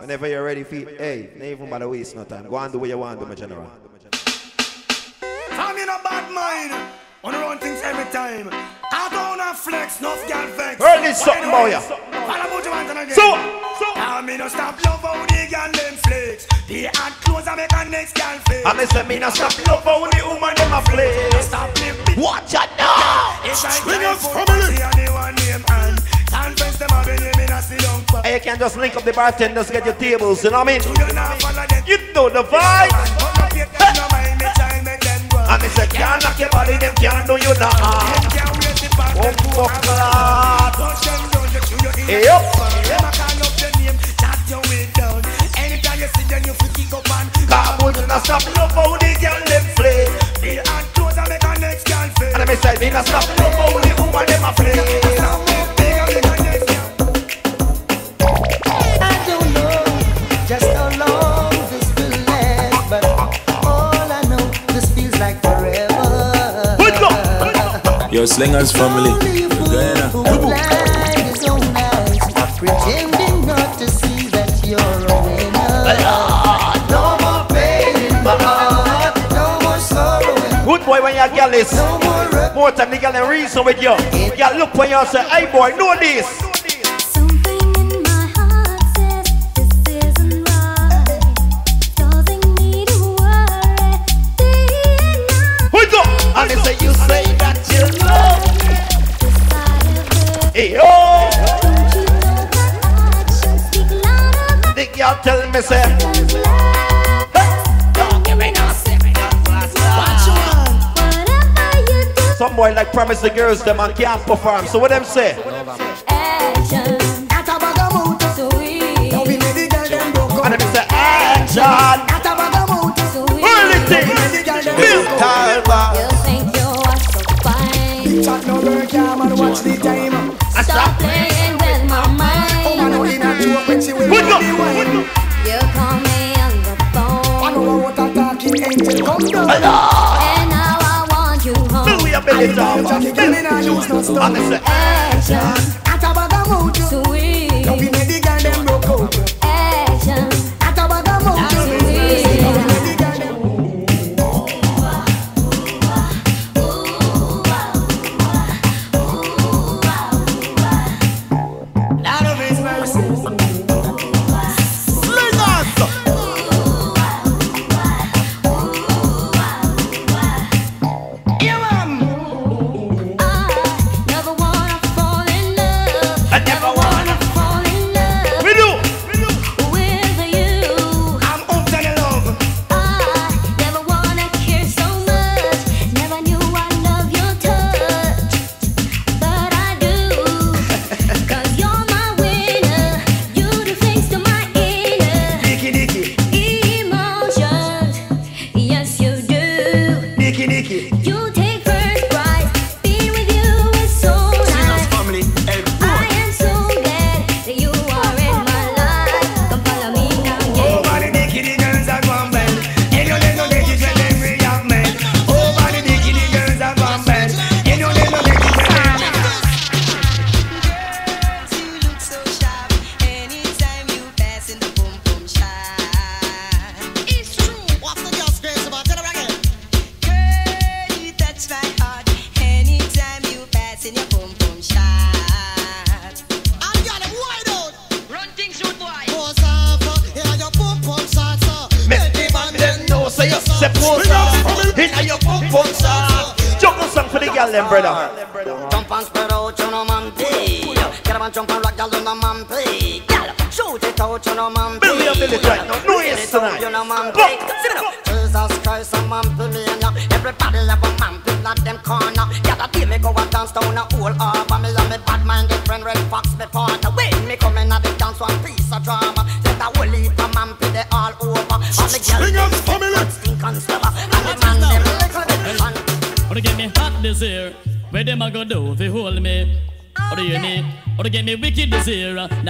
Whenever you're ready, for hey, not even by the waste no time. Go and do what you want to, my general. I'm in a bad mind. On run things every time. I don't have flex, no girl vex. Heard this something about ya. Follow about you want again. So, so. I mean, no stop love how the girl them flex. The hot clothes I make a next girl flex. I miss me not stop love how the woman them a play. Stop me. Watch out now. It's like Bring time up for family. And they and Conference them have name in a sit down for. Hey, you can just link up the bartenders, get your tables, you know what I mean? You not follow them. You know the vibe. But no pay them no mind, me try make them go. I miss a can't knock your body, them can't do you now. Them can't wait to pass Oh, fuck a that. Touch them down, you chew your ear. Hey, up. Them a call up your name, chat your way down. Anytime you see them, you feel kick up and Carbon not stop love how the girl them play. feel hot clothes and make a next girl feel. And I miss me not stop love how the woman them a play. You're a no more sorrow, Good boy when your is. no more. More time the girl and reason with you. Girl look when you say, hey boy, know this. Oh! Don't give me no Whatever you Some boy like promise the girls them and can't perform. So what them say? action, At a bag of mood, sweet, we made the girl them broke. And them say, action. She will Hold run up. the wine. You call me on the phone. I phone, know what a talking angel come down. and now I want you Bill home. we a belly Johnny, Talbot. girl, me nah use no And stone. they say, Action, At a bag of mood, we sweet,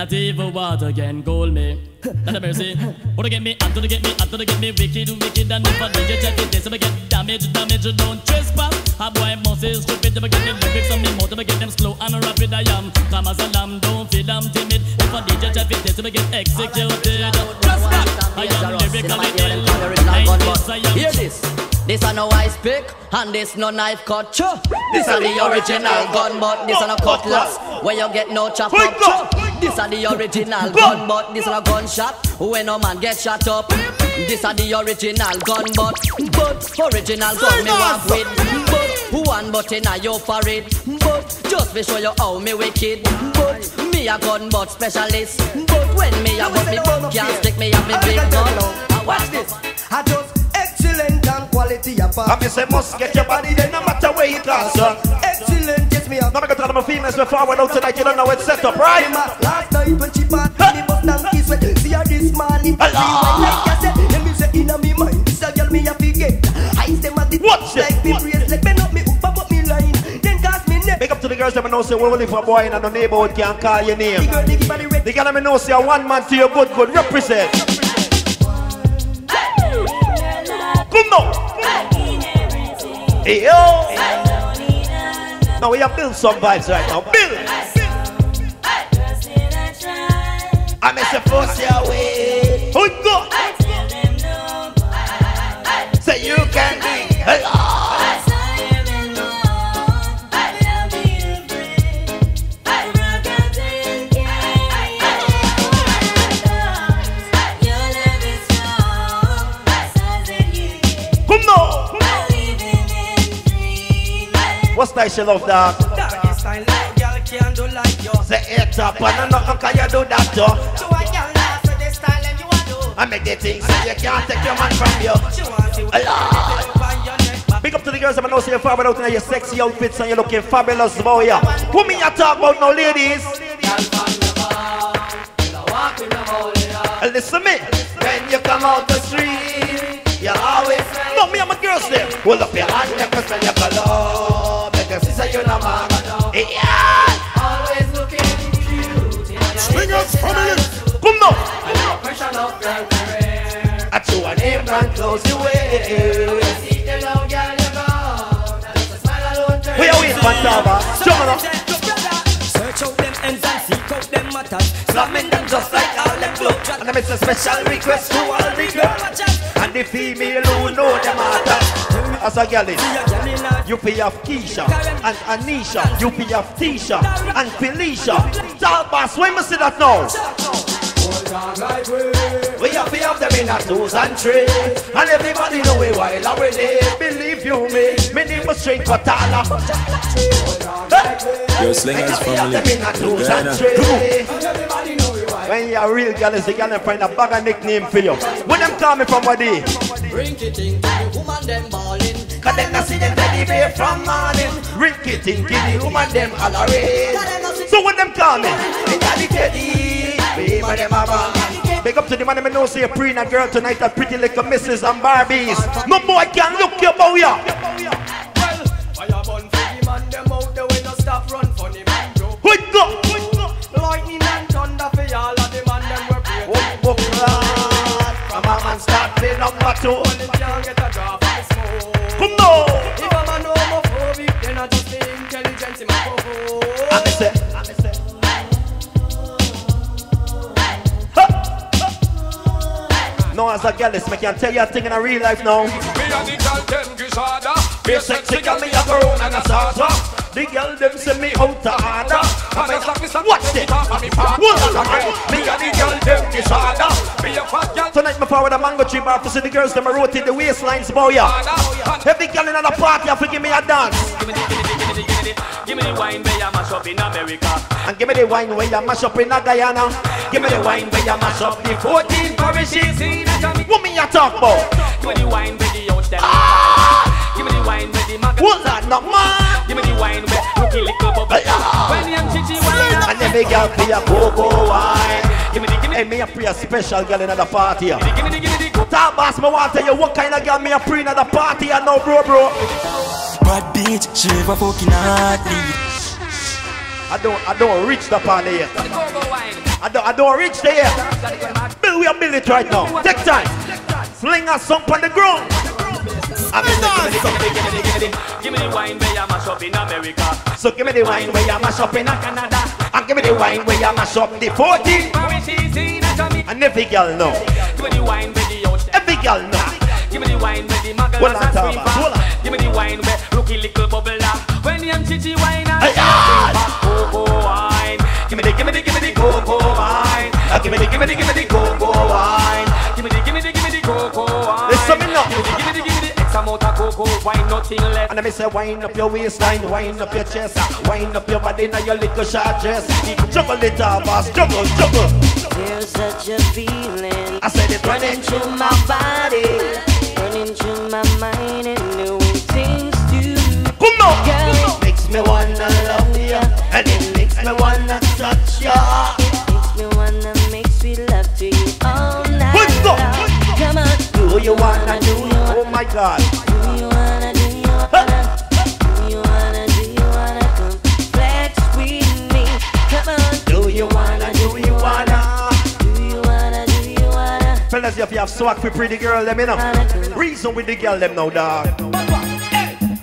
not even water can cool me. Not a mercy. Or to get me, and to get me, and to get me wicked, wicked, and if I did you check it, this I get damage, damage, don't trespass. A boy must is stupid, I get the lyrics on me mouth, I get them slow and rapid. I am calm as a lamb, don't feel I'm timid. If I did you check it, this I get executed. Just that. I am lyrically ill. Like this, I am. Hear this. This a no ice pick and this no knife cut. Choo. This a the original gun, but this a no cutlass. Where you get no chop up. Choo. This a the original gun, but this a no gunshot. When no man get shot up. This a the original gun, but but original gun me walk with. But who one but in a yo for it. But just be show you how me wicked. But me a gun but specialist. But when me a but me gun can't stick me a me big gun. Watch this. I just excellent and quality of I me say must get your body there no matter where you cross. Excellent, yes me have. Now me go tell them females before we out tonight. You don't know it's set up, right? Last night when she part me bust down kiss when see her this morning. She went like I said, let me say inna me mind. This a girl me a forget. Eyes them at the Watch it. like me brace like bend up me hook up up me line. Then cast me neck. Big up to the girls that me know say we will live a boy in the neighborhood can call your name. The girl they give her the red. The girl that me know say a one man to your good good represent. Come now. Hey yo. Now we have built some vibes right now. Build. I miss a force your way. Who go? Say you can be. Hey, What style she love that? Doggy style, no girl can do like you. Say it up and know can you do that too. She want girl now, so this style and you want do. I make the things so you can't take your man from you. She want you. Allah. Find your neck back. Big up to the girls that I know say you're forward out in your sexy outfits and you're looking fabulous boy. Who me you talk about now ladies? Listen me. When you come out the street, you're always No, me and my girls there. Hold up your hand, when you follow, make your sister you know man. Yeah. Always looking cute. Slingers family. Come now. I throw a name brand close the way. We are waiting for Jump on up. Search out them ends and seek out them matters. Slamming them just like all them gloves. And them it's a special request to all the girls. And the female who know them matter. As a girl you pay off Keisha and Anisha, you pay off Tisha and Felicia. Tallboss, when me see that now? We have to have them in a twos and threes. And everybody know we while already Believe you me, me name was straight for Tala Yo, Slingers family. them in a twos and Ghana. threes. When you're a real girl, is the girl that find a bag of nickname for you. When them call me from body Rinky tinky, the woman them ballin'. Cause them not see them teddy bear from morning Rinky tinky, the woman them hollering So when them call me, they got the teddy Baby, them a bang Big up to the man that know say a pregnant girl tonight A pretty little misses and Barbies No boy can look you about ya Fire burn for the man, them out the way, no stop run funny man, Joe. Who it go? Who it go? Lightning and thunder for all of the man, them were brave. Oh, oh, lad. From a man start play number two Only can't get a draw as a girl, this me can tell you a thing in a real life now. Me and the girl them gishada Be sexy, girl, me a go and a salsa. The girl them say me out to order. And it's like this Watch it. And me part Hold on. Me and the girl them gishada Me a fat girl Tonight me forward a mango tree bar to see the girls them a rotate the waistlines boy ya. Every girl in the party have to give me a dance Give me the, give me the, give me the, give me the, give me the wine where you mash up in America. and give me the wine where you mash up in Guyana. Give me the wine where you mash up the 14 parishes. What me a talk about? Give me the wine where the out them. Ah! Give me the wine where the maga. What's that not man? Give me the wine where looking little bubble. When the chichi wine. And every girl be a cocoa wine. Give me the, give me Hey, me a pre a special girl in the party. the, give me the, give me the. Tallboss, me want tell you what kind of girl me a pre in the party and now bro bro. Bad bitch, she never fucking hardly. I don't, I don't reach the part yet. I don't, I don't reach there. Bill, we are building it right now. Take time. Sling us up on the ground. I mean, Give me the wine where you mash up in America. So give me the wine where you mash up in Canada. And give me the wine where you mash up the 40. Which is in Jamaica. And every girl know. The the. Every girl know. Give me the wine where the muggle Hold on, and Thomas, scream hold on. Give me the wine where rookie little bubble. When you chichi wine Give me the, give me the, give me the go go wine. Give me the, give me the, give me the go go wine. Listen me now. Give me the, give me the, give me the X amount of cocoa wine, nothing less. And let me say, wind up your waistline, wind up your chest, wind up your body, now your little short dress. Juggle it up, boss, juggle, juggle. There's such a feeling I said it running running through my body, running through my mind, and doing things to Come on, Girl, it makes me wanna love ya, and it makes me wanna touch ya. Do you wanna do? Oh my God. do you wanna, do you wanna, do you wanna, do you wanna come flex with me? Come on, Do you wanna? Do you wanna? do you wanna, do you wanna? Fellas, if you have swag for pretty girl, let me know. Reason with the girl, them know, dog.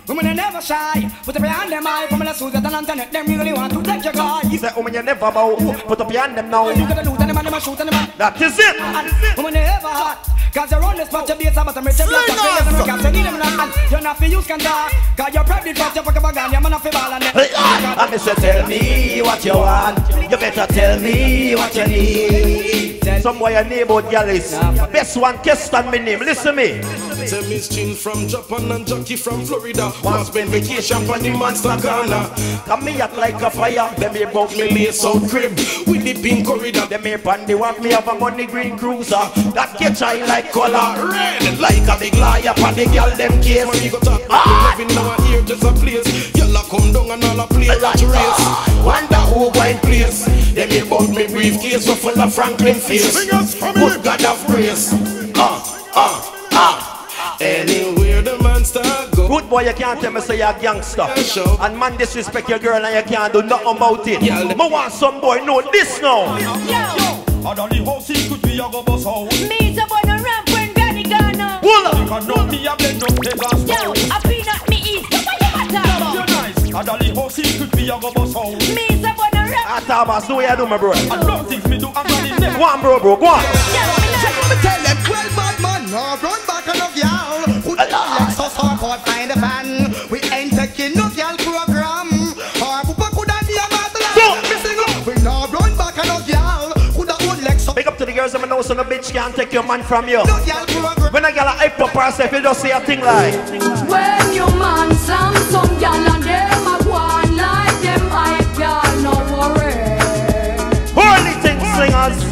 Women are never shy. Put up your hand them high. From the Susan and Antoinette, them really want to take your car. He said, oh, woman, you never bow. Put up your hand, them now. You gotta loot and them and them a shoot and them a- That is it. And women they ever hot. Cause you're on the spot, your base about to make them block. Cause you're never can't need them not. And you're not for use can talk. Cause you're pregnant fast, you fuck up a gun. You're not for ball and ah, and me say, tell me what you want. You better tell me what you need. Some boy your out girl is best one Keston me name. Listen me. Say Miss Chin from Japan and Jackie from Florida. Want spend vacation on the monster Ghana. Come me act like a fire. Them here broke Me me. lay South crib with the pink corridor. Them here pan the walk me have a money green cruiser. That catch I like color. Red Like a big liar pan the girl them case. When you go talk ah! loving now hear just a place. Y'all come down and all a play that race. Wonder who going place. Them here bought me briefcase so full of Franklin face. Good God of grace. Ah, ah, ah. Anywhere the monster go. Good boy, you can't tell me say you're a gangster. And man disrespect your girl and you can't do nothing about it. Yeah, Me want some boy know this now. And on the house he could be a go bus out. Me the boy no ramp when granny gone Hold You on. can know me a blend up the gas Yo, now. a peanut me eat. So what you matter? You're nice. And on the house he could be a go bus out. Me the boy no ramp. Ah, Tallboss, do what you do, my bro. And don't think me do and on the neck. Go on, bro, bro, go on. Me tell them, well, bad man, no run back on no girl. Put the legs so hard, find a fan. We ain't taking no girl program. Or Papa coulda be a battle. So- Me sing up, we no run back on no girl. Coulda own legs so Big up to the girls, I'm know so no bitch can't take your man from you. no girl program. When a girl a hype up herself, you just say a thing like. When you man some some gyal and them a go like them hype gyal, no worry. Holy thing singers.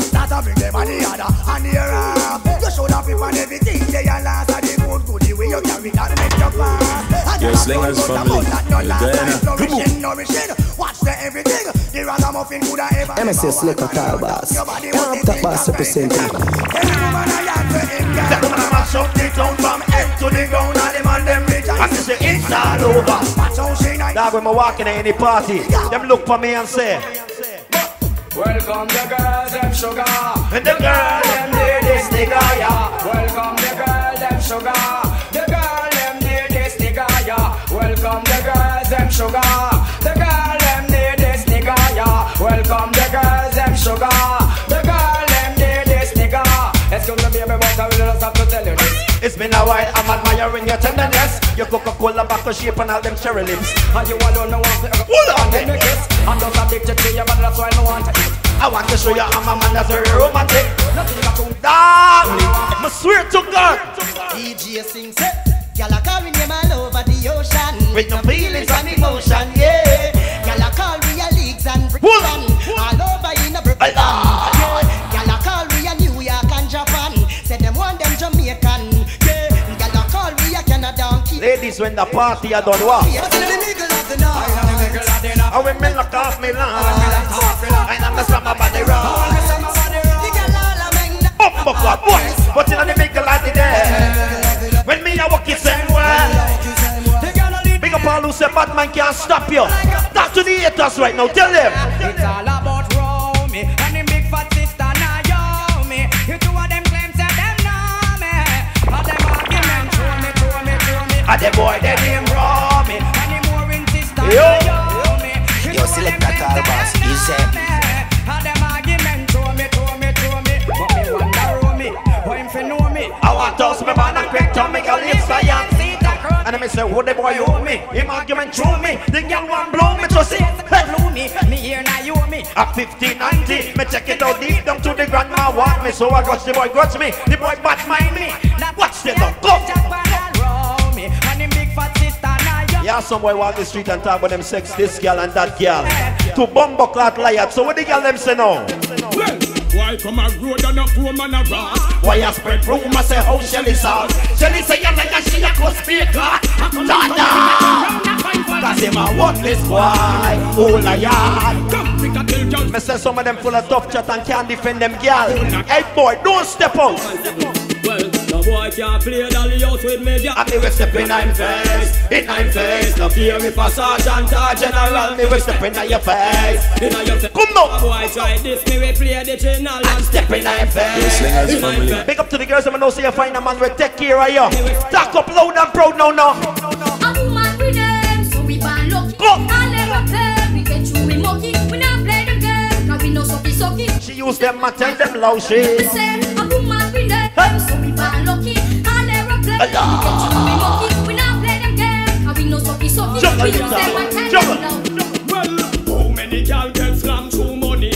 Start to bring them on the other and the around. You should have been on everything they are last and the good good the way you carry that make you pass. And Yo, you have Slingers to family. about that no last Guyana. time nourishing, nourishing. Watch the everything. The ragamuffin could have ever. MSS Liquor Car Boss. Your body Can't was top boss representing. Every woman I have to him, girl. That woman a mash up the town from head to the ground and the man them rejoice. I say it's all over. Watch how she nice. Dog, when I walk in any party, them look for me and say, Welcome the girls, them sugar. the girl them this nigga, yeah. Welcome the girl, them sugar. The girl, them need this nigga, yeah. Welcome the girls, them sugar. The girl, them need this nigga, yeah. Welcome the girls, them sugar. The girl, them need this nigga. Excuse me, baby, but I will just have to tell you. It's been a while, I'm admiring your tenderness. Your Coca-Cola back shape and all them cherry lips. And you alone no want to Hold on, Let me kiss I'm just addicted to you but that's why I want to eat I want to show you I'm a man that's very romantic. Nothing got to Darling, I swear to God. DJ sing say, Gyal a call me name all over the ocean With no feelings and emotion, yeah. Gyal a call me a leagues and Britain, all over Ladies, when the party are done, what? Yeah, to the middle of the night. I will me lock off me lights. And I'm a summer body rock. Up, up, up, boys. But in the middle of the day, when me a walk it same way. Big up all who say Batman can't stop you. Talk to the haters right now. Tell them. And the boy they name Romy. And the more sister Yo. Naomi Yo, select that all boss. Easy. And them argument show me, show me, show me But me wonder Romy Why him fi know me I want to me man and quick to make a live science. And I say, who the boy you owe me? Him argument through me. The girl want blow me to see. Hey. Me, me here now you me At 1590, me check it out deep down to the grandma want me. So I grudge the boy grudge me. The boy bad mind me. Watch the now, go. Yeah, some boy walk the street and talk about them sex, this girl and that girl. To bumbo clot liar. So what the girl them say now? Why from a road and a poor man a rat? Why you spread rumor say how Shelly sound? Shelly say you like a she a close speaker. Dada! Cause him a worthless boy. Oh la yard. Me say some of them full of tough chat and can't defend them girl. Hey boy, don't step out. Well, no boy can't play dolly out with me, yeah. And me will step in nine face, in nine face. No fear if a sergeant or general, me will step in your face. Inna your face. Come now. Boy try this, me we play the general and Step in your face. In nine face. Big up to the girls, I'm know say you find a man will take care of you. Talk up loud and proud now, now. A woman with them, so we ban lucky. I never play, we get you we monkey. We not play the game, cause we know sucky sucky. She use them and tell them loud We shit. say a woman with them, so we ban Well, how many gal get slammed through money?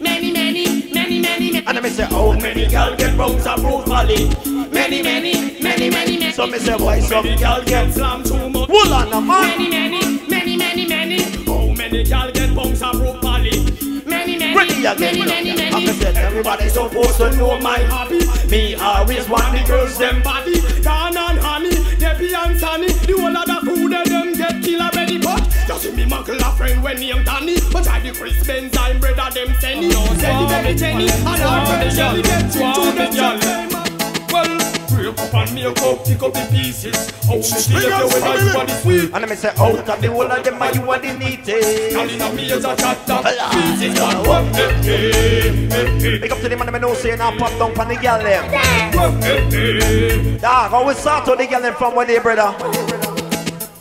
Many, many, many, many, many. And I say, oh, many girl get bounced valley. Many, many, many, many, many. So me say, why some girl get slammed through money? Hold on, now, man. Many, many, many, many, many. How many gal get bounced and Many, many, again. many, many, And I many. said, everybody supposed to know my hobby. Me always want the girls them body. Corn and honey, Debbie and Sunny. The whole of the food of them get kill already. But you see me muckle a friend when name Danny. But I the Chris Benz, I'm brother them Senny. Senny, baby Jenny. And all from the jelly get into the jelly. Well, break up and make up, pick up the pieces. Oh, how me feel if you when I want this week. And I say, out of the whole of them, are you are the neatest. Eh? Calling on me as a chatter. Pieces gone up. Hey, hey, hey, hey. Up to the man, I know say now pop down for the girl them. Hey, hey. Dog, always start to the girl them from where they brother.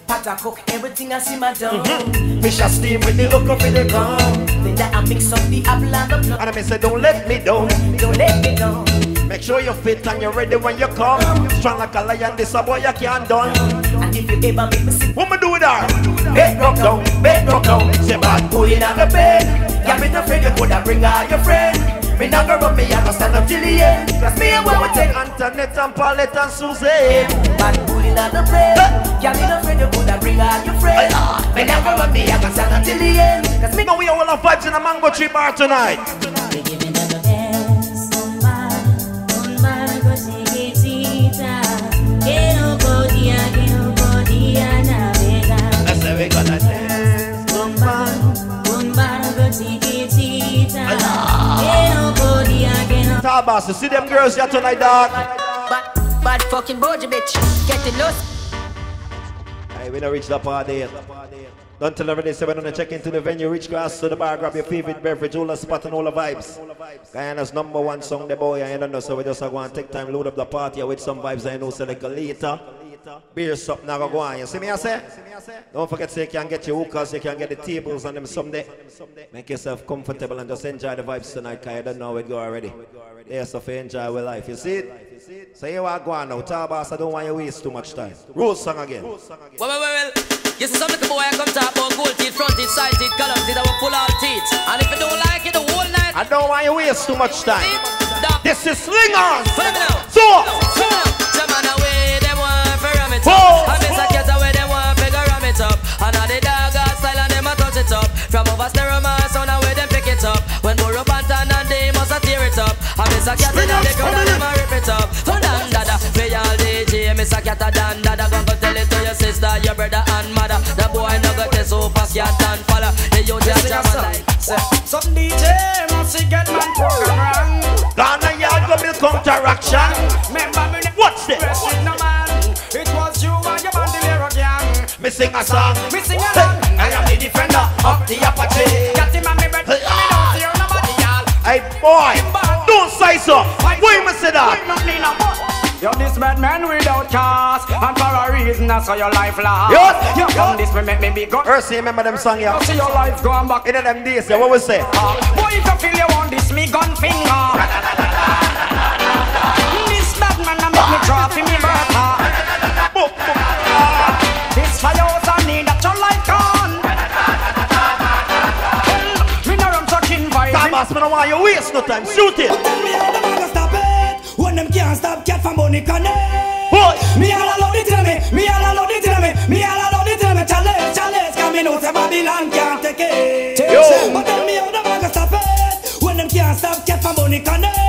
Pot I cook everything I see my done. Fish a steam with the hook up in the ground. Then that I mix up the apple and the plum. And I say, don't let me down. Don't let me down. Make sure you're fit and you're ready when you come. Strong like a lion, this a boy you can't done. And if you ever make me sick, What me do with her? Bed rock down, bed rock down. Say bad boy in the bed. Yeah, me no afraid you coulda bring all your friend. Me not go run me, I go stand up till the end. Cause me and we take Antoinette and Paulette and Suzanne. bad bull in the bed. Yeah, me no afraid you coulda bring all your friends. Me not go run me, I go stand up till the end. Cause me Now we all have vibes in a mango tree bar tonight. Tallboss, you see them girls here tonight, dog. bad, bad fucking boji bitch. Get it loose. Hey, we don't reach that party yet. Don't tell everybody say we're gonna check into the venue, reach grass to the bar, grab your favorite beverage, all the spot and all the vibes. Guyana's number one song, the boy, I don't know, so we just going to take time, load up the party with some vibes, I know, select a later. Beer something now go on. You see me I say? Don't forget to say you can get your hookahs, you can get the tables on them someday. Make yourself comfortable and just enjoy the vibes tonight, cause you don't know where we go already. Yeah, so for enjoy our life. You see it? So here I go on now. Boss I don't want you to waste too much time. Rose song again. Well, well, well, well. You see some little boy I come talk about gold teeth, front teeth, side teeth, column teeth, I will pull all teeth. And if you don't like it the whole night, I don't want you to waste too much time. This is Slingers. Me. So, From over stereo man, sound away, them pick it up. When more up and and they must a tear it up. I miss a cat in the crowd and them a rip it up. So dan dada, me all DJ, miss a cat a dan dada. Go go tell it to your sister, your brother and mother. The boy no go test super cat and follow. The youth just jam and like. Some DJ must get man program wrong. Ghana yard go build counteraction. Remember me What's this? Sing a song. Me sing along. I am the defender of the Apache. Got him and me bread. Me don't fear nobody, ah. y'all. Hey boy, don't say so. Why me say that? You're this bad man without cause And for a reason that's how your life lasts Yes. You come this way make me big up Mercy, remember them song yeah? See your life going back In them days, yeah, what we say? Ah. Boy if you feel you want this me gun finger Thomas, me don't want you waste no time. Shoot it. stop it When them can't stop cat from money connect Boy. Me all alone it tell me Me all alone it tell me Me all alone it tell me Challenge, challenge Cause me know say Babylon can't take it Yo. But tell me how them a stop it When them can't stop cat from money connect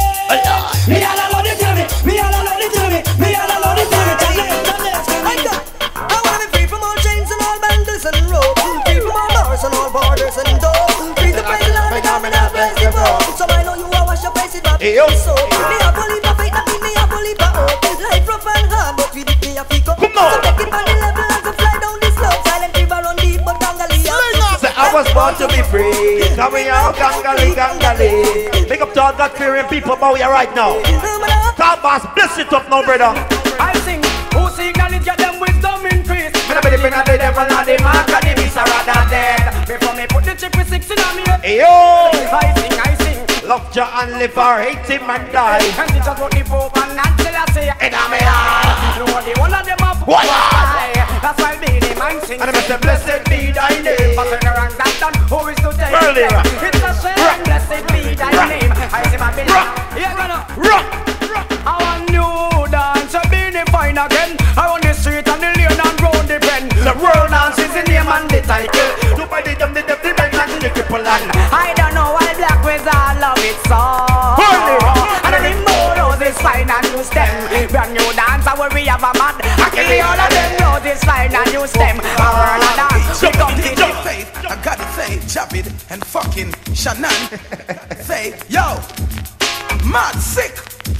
Hey, yo. so Me a believe of faith, that mean me a believe of hope Life rough and hard, but we me a pick up Come on. So take it on the level and so fly down this slope Silent river run deep, but Gangali Say I was born to be free. Come here, gangali, gangali. Big up to all God fearing people about you right now. Top boss, bless it up now, brother. I sing Who signal it get them wisdom increase Me no believe in the devil and the mark and the beast are rather dead. Before me put the chip with six in on me Hey yo, I sing, I sing love Jah and live or hate him and die. And it's just what the Pope and Nancy I say In a me heart. You know the one of them have What? That's why me name I sing. And I say, blessed be thy name. But when the wrong that done, who is to take Earlier. It's a shame, blessed be thy name. I say my Rock. Yeah, gonna Rock. And the cripple and. I don't know why black wizard love it so Holy. And the motos is fine and use them Brand new dance, I will we have a mad I kill all of them knows it's fine and use them A world of dance, we come to DJ Faith, I got it, Faith, Javid, and fucking Shannon. Faith, yo, mad sick,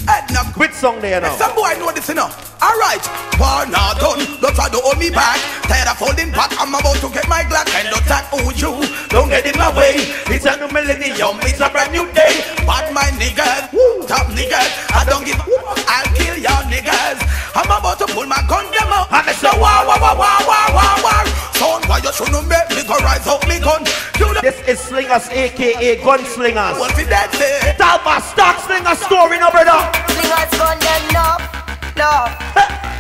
Edna. Which song there now? Some boy know this enough. Alright, war not done. Don't try to hold me back. Tired of holding back. I'm about to get my Glock and don't attack who you. Don't get in my way. It's a new millennium. It's a brand new day. Bad my niggas, top niggas. I don't give. a I'll kill your niggas. I'm about to pull my gun them out. And it's a war, war, war, war, war, war, war. Son, why you shouldn't make me go rise up me gun? This is Slingers, aka Gunslingers. What's it that say? Tallboss, start slinger story now, brother. Slingers gun them no, no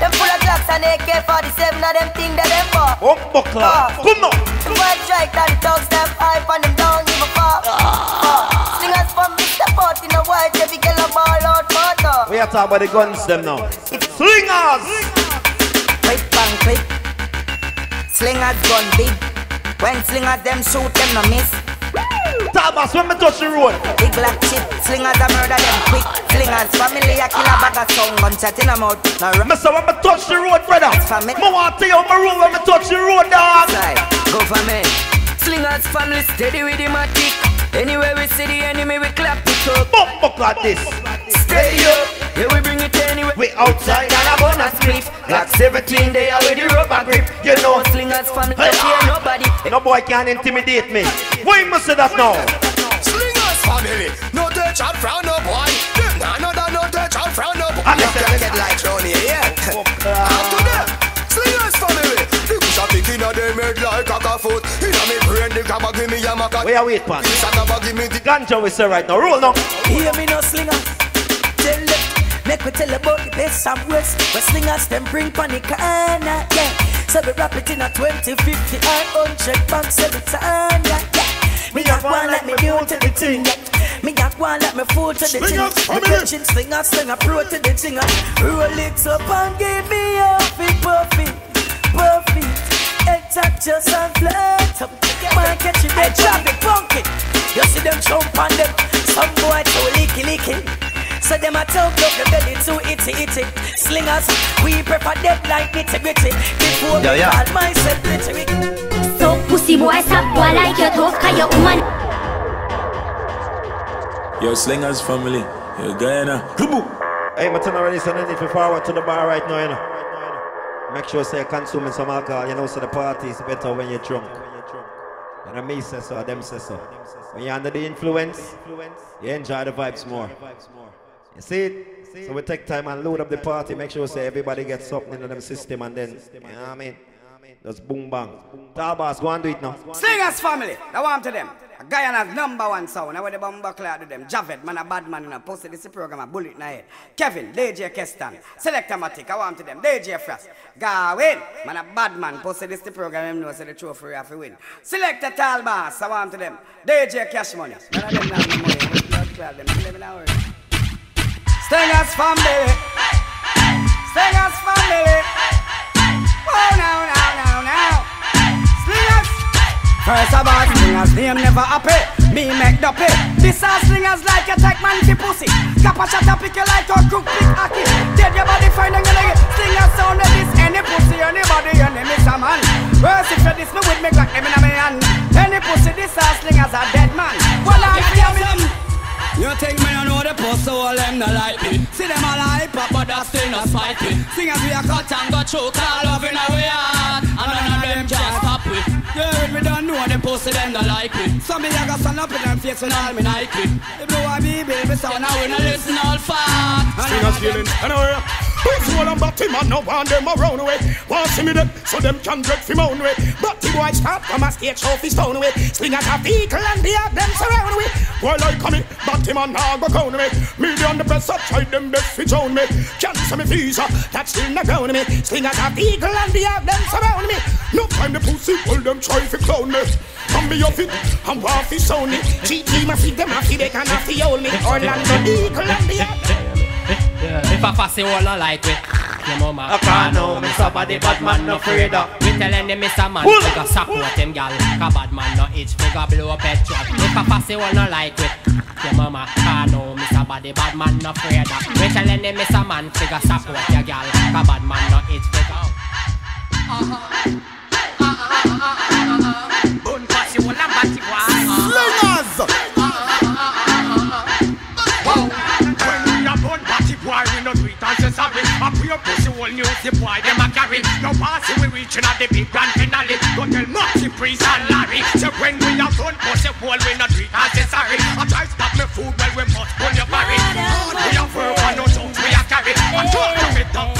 Them full of Glocks and AK-47 of them thing that them for Oh, buckler. Come on. The boy strike and the dogs them hype and them don't give a fuck Fuck. Slingers from the step out in the world Every girl a ball out photo We are talking about the guns them now. Slingers. Quick bang quick Slingers gun big When slingers them shoot them no miss Tallboss, when me touch the road. Big black chip Slingers a murder them quick Slingers family a kill a bag of sound Gunshot in a mouth No Me say when me touch the road, brother. family Me want to you my road when me touch the road, dog. side Government. Slingers family steady with him a tick. Anywhere we see the enemy, we clap it up. Bump buckler this. Steady up. Yeah, we bring it anywhere. We outside and I wanna spliff. Like 17 day with the rubber grip. You know, slingers from the hey. nobody. No boy can intimidate me. We must say that now. Slingers family, no touch and from no boy. Them nah no no touch and from no boy. I'm just gonna get like Johnny, yeah. After them, slingers family. The push picking of them head like a foot. Inna me brain, the gabba give me a maca. Where wait, pan? This a gabba the ganja we say right now. Roll now. Hear me no slinger. Make me tell about the best and worst. But slingers them bring panic corner, yeah. So we wrap it in a 20, 50, or 100 banks every time, yeah, yeah. Me not one like me new to the thing, yeah. Me not one like me fool to the thing. Me family. catching slinger, slinger, pro to the thing. Roll it up and give me a fit, puffy, puffy. Exact just and flat up. Man catch it, they drop it, punk it. You see them jump on them. Some boy too leaky, leaky. So them a talk up the belly too itty, itty. Slingers, we prefer them like nitty gritty. Before Yeah, we yeah. call myself glittery. So pussy boy, stop boy like you tough, cause you woman. Yo, Slingers family. Yo, Guyana. Hey, my turn already sending it forward to the bar right now, you know. Make sure say you're consuming some alcohol, you know, so the party is better when you're drunk. And I me say so, or them say so. When you're under the influence, you enjoy the vibes more. You see it? So we take time and load up the party, make sure say everybody gets something into them system and then, you know what I mean? Just boom bang. Tallboss, go and do it now. Slingers family, now want to them. A Guyana's number one sound. Now when the bomba clear to them. Javed, man a bad man in a pussy. This program a bullet in the head. Kevin, DJ Keston, Selector Matic, I want to them. DJ Frost, Garwin, man a bad man. Pussy this program. Him know say the trophy we have to win. Selector Tallboss, I want to them. DJ Cash Money. None of them money. Clot them. Let me know where. Slingers family. Slingers family. Oh, now, now, now, now. Slingers. First of all, slingers name never happy. Me make the pay. This are slingers like a tech man fi pussy. Kappa shot a pick you like a crook pick hockey. Dead your body find and like it. Slingers sound of this any pussy, anybody, any miss a man. Worse if you diss me with me Glock, them in a me hand. Any pussy, this are slingers a dead man. Well, I'm. You think me no know the post so all them not like me. See them all hype up but that still not spite me. Singers we a cut and go choke all love in our heart. And none of them just stop we Yeah, we don't know the post them not like me. Some me a go stand up in them face when all me Nike. If you want me baby so now we no listen all far. Singers feeling anywhere. Soul and batty man, no want them around way. Want see me them, so them can dread fi moan way. Batty boy start from a stage show fi stone way. Slingers have vehicle and have them surround way. While I come in, batty man now go down way. Me the on the best, I try them best fi drown me. Cancel me visa, that's still not down me. Slingers have vehicle and have them surround me. No time the pussy, all them try fi clown me. Come me off it, and want fi sound me. GT my feet, them have fi they can have fi hold me. Orlando Eagle and they have If I fussy all I like it Your mama I can't know me somebody bad man no afraid of. We telling them Mr. Man Pull. Figure support him gal Cause bad man no itch Figure blow up head truck If I fussy all no like it Your mama can't know me somebody bad man no afraid of. We telling them Mr. Man Figure support your gal Cause bad man no itch Figure uh-huh. uh-huh. uh-huh. Bun fussy all and batty When we pray your pussy all news the boy them a carry. No party we reaching at the big grand finale. Go tell Marty, Priest and Larry. So when we a born pussy all, we no do it and sorry. I try stop me food while we must pull your barry. We a work and no jokes we a carry. I talk to me tough.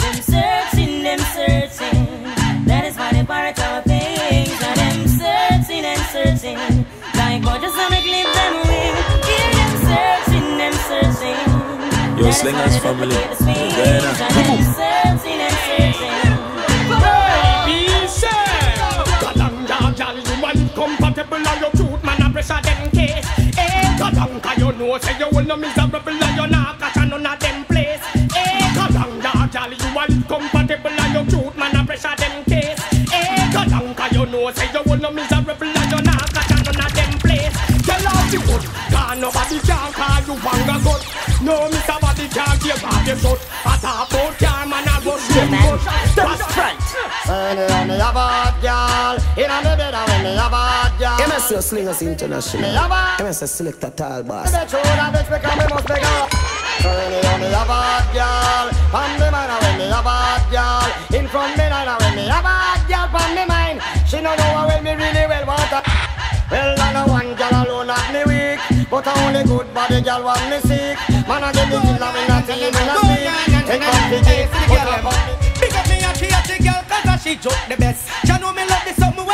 Them searching, them searching. That is why they part our things. Now them searching and searching. Like God just wanna clip them Yo, Slingers family. Yo, Guyana. Them searching and searching. Kalanga, you man compatible and your truth man a pressure them case. Eh, Kalanga, you know say you will no miserable and you not catch a none of them place. Eh, Kalanga, gal, you man compatible and your truth man a pressure them case. Eh, Kalanga, you know say you will no miserable and you not catch a none of them place. Tell all the good, cause nobody can call you banga good. No, Mr. Body can't give out your shot. I talk about car man a rush them bush. That's right. When you me a bad girl, in a me bed when me a bad girl. MSC Slingers International. Me a. MSC Selector Tall Me Boss. bet you that bitch because me must be girl. So when you me a bad girl, from me mind when me a bad girl. In front of me nine when me a bad girl from me mind. She no know how well me really well want her. Well, I know one girl alone at me weak But I only good body girl want me sick Man, I get the killer in a team in a sleep Take off the gift, put up on me Big up me and she a the girl cause she joke the best. She know me love this something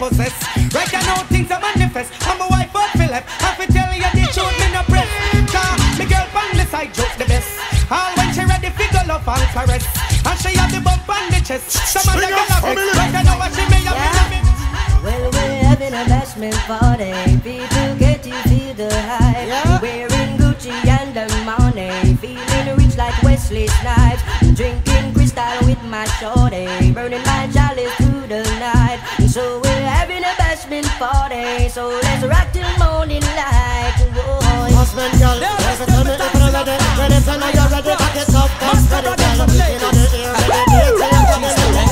possess. Right now things are manifest. I'm a wife of Philip. I fi tell you the truth, me no press. Car, me girl on the side joke the best. All when she ready, figure love and caress. And she have the bump on the chest. Some of the girl have it. Right now what she may have me, Well, we're having a bashment party. People get to feel the hype. Wearing Gucci and the money. Feeling rich like Wesley Snipes. Drinking crystal with my shorty. Burning my chalice through the night. So we're having a bashment party. So let's rock till morning light. Husband, girl, never tell me if you're ready. Ready, tell me you're ready. Cock it up, bust ready, girl. In on the ear, ready, ready, till you're coming in.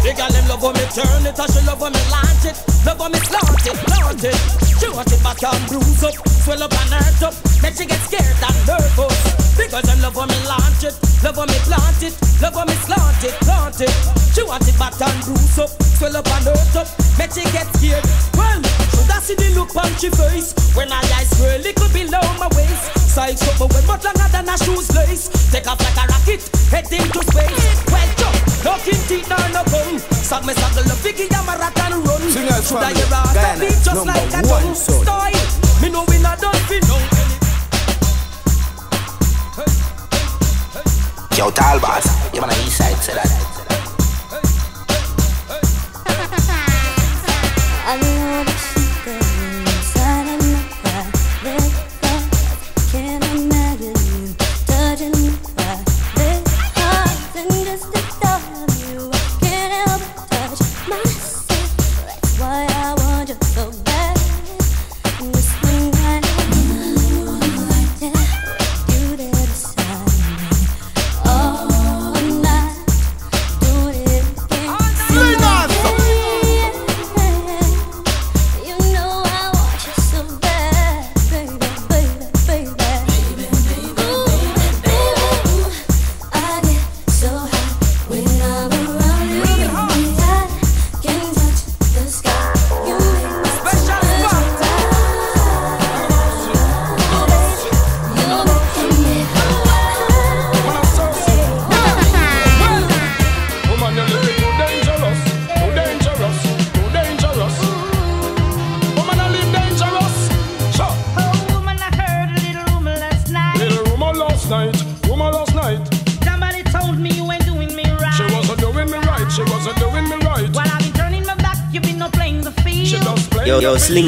The girl them love when me turn it, and she love when me launch it. Love when me slant it, plant it. Want it back and bruise up, swell up and hurt up. Then she get scared and nervous. Because them love when me launch it, love when me plant it, love when me slant it, plant it. She want it back and bruise up, swell up and hurt up. Then she get scared. Well, should I see the look on she face when I eyes swirl little below my waist? Size up, but when much longer than a shoes lace. Take off like a rocket, head into space. Well, nothing teeth nor no gun. Sag me sag love Vicky a marathon run. Singers Should I family, hear a Guyana, beat just number like a one drum? soul. Style, me know we not done fi no. Yo, Tallboss, you on the east side, say that. I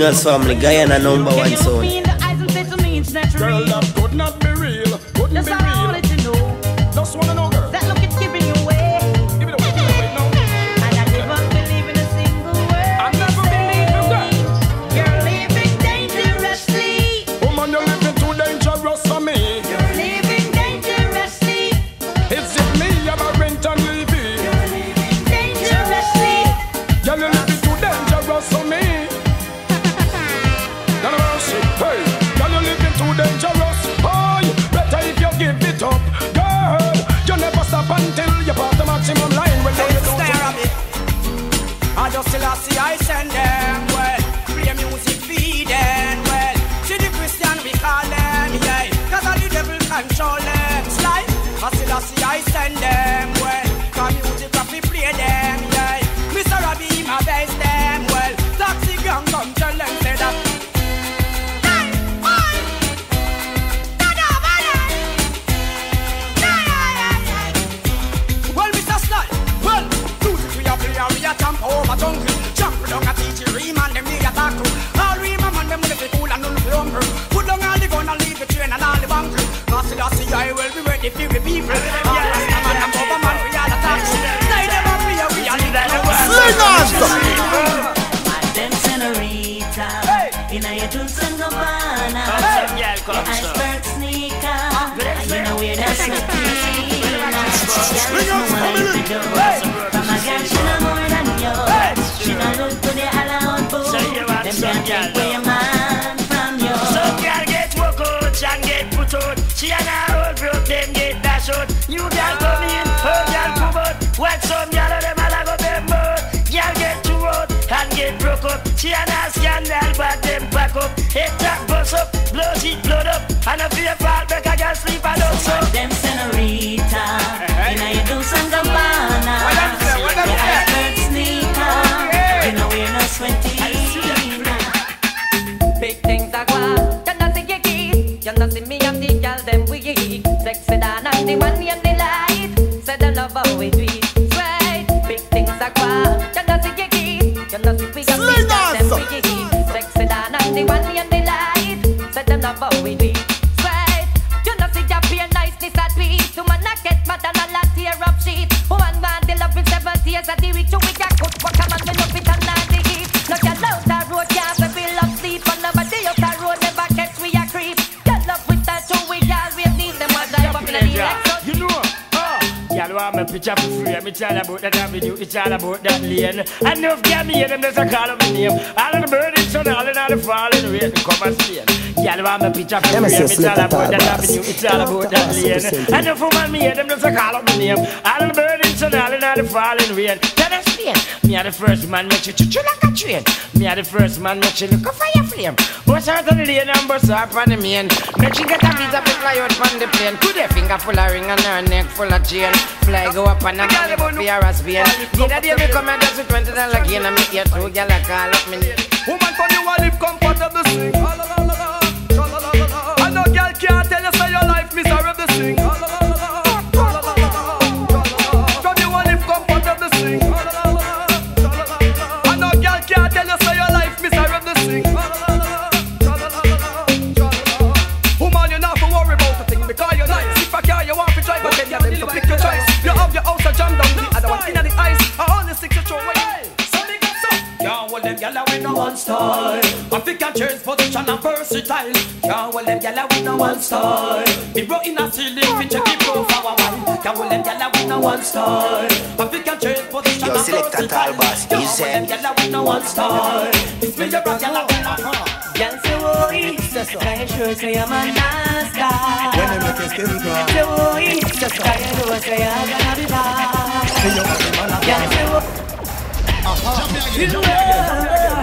Slingers family, Guyana number one. You want me picture for free. Me tell about that avenue, it's all about that lane. Enough girl me them just a call up my name. All of the burning sun, all in all the falling rain, come and stay. Y'all want me picture for free. tell Slipper about that avenue, it's all about that lane. Enough woman me them just a call up my name. All of the burning sun, all in all the falling rain. Us. Me are the first man, make you choo like a train. Me are the first man, make you look a fire flame. Bust out on the lane and bust up on the main. Make you get a visa to fly out on the plane. Put a finger full of ring and her neck full of chain. Fly go up and a money for fear of Spain. The other day me come and just with twenty dollar gain and me hear two gyal a call up me. Woman from you a live comfortable sing. And no girl can't tell you say your life miserable sing. No one style. African change position and versatile. Can't hold them gyal with no one style. Me bro in a ceiling fi check it pro for. Can't hold them gyal with no one style. African change position and select a tall versatile. Can't You hold said. them gyal with no one style. It's me your gyal Girl say oi, can you sure say I'm a nice guy? When they make your skin crawl. Say oi, can know say I'm gonna be bad? Girl say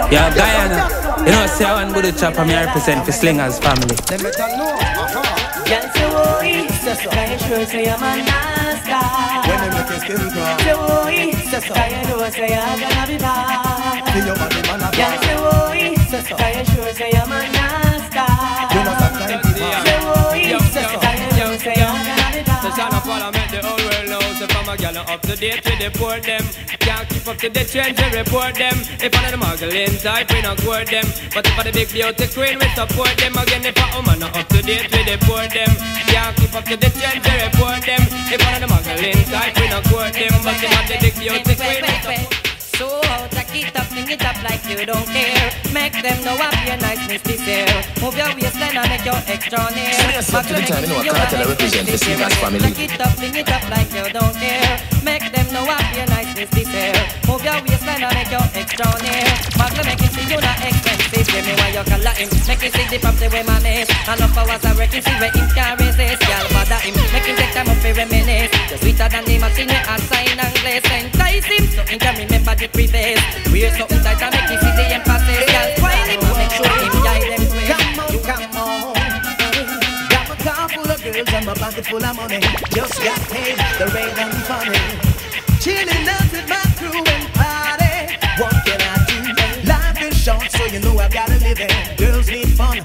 Yo, Guyana, you know, say I want to chop and me represent for Slingers family. Girl say oi, can you sure So from a gal up to date we deport them Can't keep up to the trends we report them. If of the muggling type we not court them. But if I the big beauty queen we support them. Again if a woman up to date we deport them Can't keep up to the trends we report them. If of the muggling type we not court them. But if I the big beauty queen we support So out, take it up, fling it up like you don't care. Make them know I'm your niceness this year. Move your waistline and make your extra near. Serious up to the time, you know, I can't tell I represent the Slingers family. Take it up, fling it up like you don't care. Make them know I'm your niceness this year. Move your waistline and make your extra near. Magle make it see you not expensive. Give me why you color him. Make it see the property where my name. miss. Enough hours I work, see where him can resist. Girl, bother sweeter than the machine, you assign and glaze. Entice him so he can remember the previous. Wear something tight and make the emphasis. Girl, spoil him make sure him guide them way. Come on, come on. Got my car full of girls and my pocket full of money. Just got paid, the rain and funny. Chilling out with my crew and party. What can I do? Life is short, so you know I gotta live it. Girls need fun,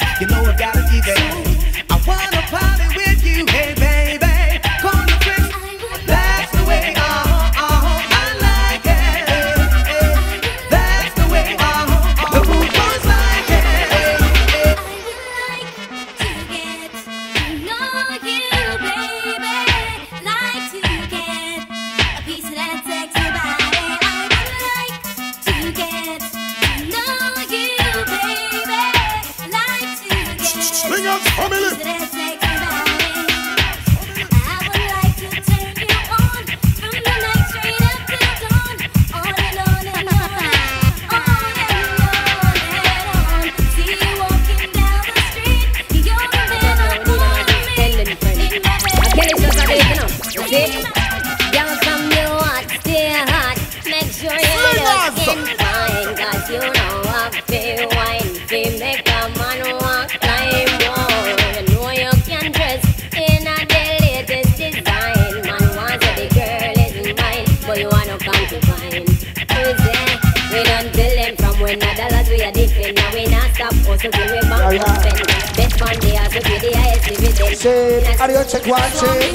Yeah, and spend. Bet on the. Say, are you check one, say?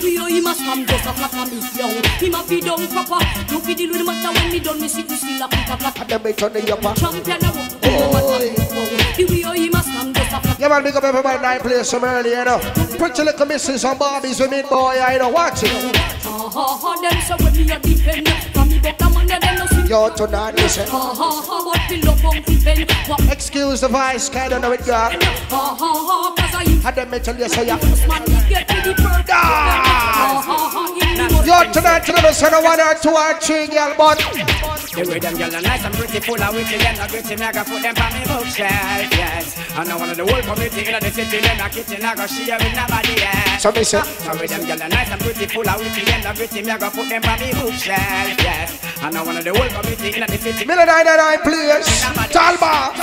way how him a just a flatter me yo. Him a feed down proper. No fi matter when me done me see you still a pick a. Champion how him a just a flatter. Yeah, man, big up everybody night play some early, you know. Pretty little misses and Barbies with me, boy, I know. Watch it. And them no tonight, listen. Excuse the voice, kind of know it, girl. I Had them me tell you, say, yeah. Ah! the Yo, tonight, you know, send a one or two or three, girl, but. The way them gyal are nice and pretty, full of witty, them not gritty, me I go put them on me bookshelf, yes. And I of the whole community in the city, them not kitchen, I go share with nobody else. So say. The way them gyal are nice and pretty, full of witty, them not gritty, me I go put them on me bookshelf, yes. And I one of the whole community in the city. Million nine nine nine, please. Tallboss.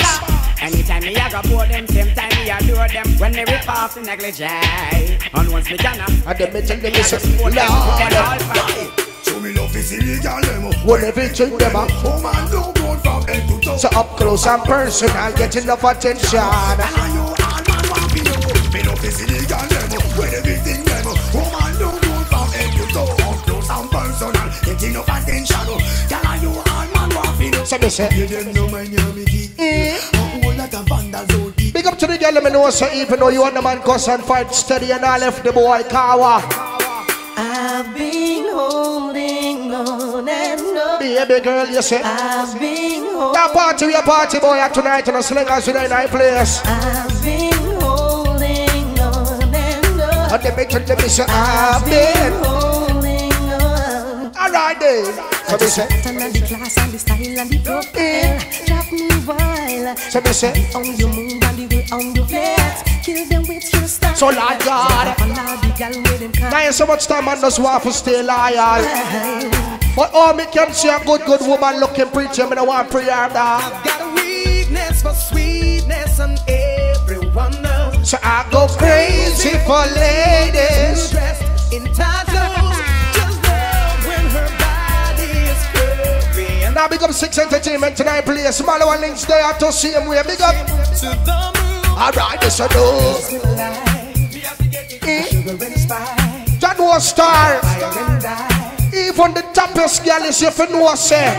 Anytime me I go pour them, same time me adore them. When they rip off the negligee, and once me can And then me tell them, listen, put them Lord. back. Show me love is illegal, them. When everything them up. Oh man, no good from head to toe. So up close and personal, get enough attention. Me love is illegal, them. When everything them. Oh man, no good from head to toe. Up close and personal, get enough attention. Of vandals out there. Eh? Big up to the girl, let me know, so even though you want the man cuss and fight steady and I left the boy Kawa. I've been holding on and on. Baby girl, you say. I've been holding That party, we a party boy at tonight in the slingers with a night place. I've been holding on and on. And they make it, let me say, I've been. holding on. Alright then. So me say. Pattern and the class and the style and the profile Drive me wild So me say. On you move and the way on you flex Kill them with your style So Lord God. And all the gal with them Now you so much time man just want to stay loyal. But all me can see a good, good woman looking pretty, me don't want prayer dog. Got a weakness for sweetness and everyone knows. So I go crazy for ladies. Dressed in tight Now big up Six Entertainment tonight, play smaller one links there to see him way. Big up. to the moon. Alright, this I do. Hmm? That was star. Even the toughest girl is if you know say.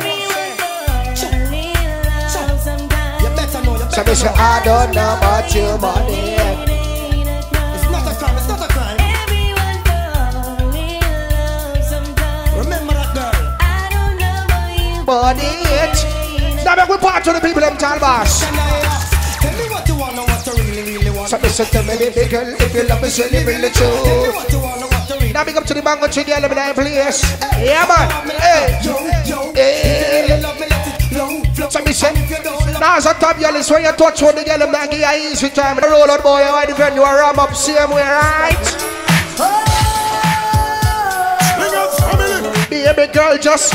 So me say I don't know about you, money. Girl. It. Now make we part to the people them Tallboss. Tell me what you want and what you really, really want. So me say to me, baby girl, if you love me, say live in the Tell me what you want and what you really Now big up to the mango tree girl, let me nine place. Yeah man. Hey. Yo, yo, Hey. if you love me, let it flow, flow. So me say, you don't now as a top girl is when you touch one the girl, them not give you easy time. The roll out boy, I defend you, I ram up same way, right? Oh. Baby girl, just.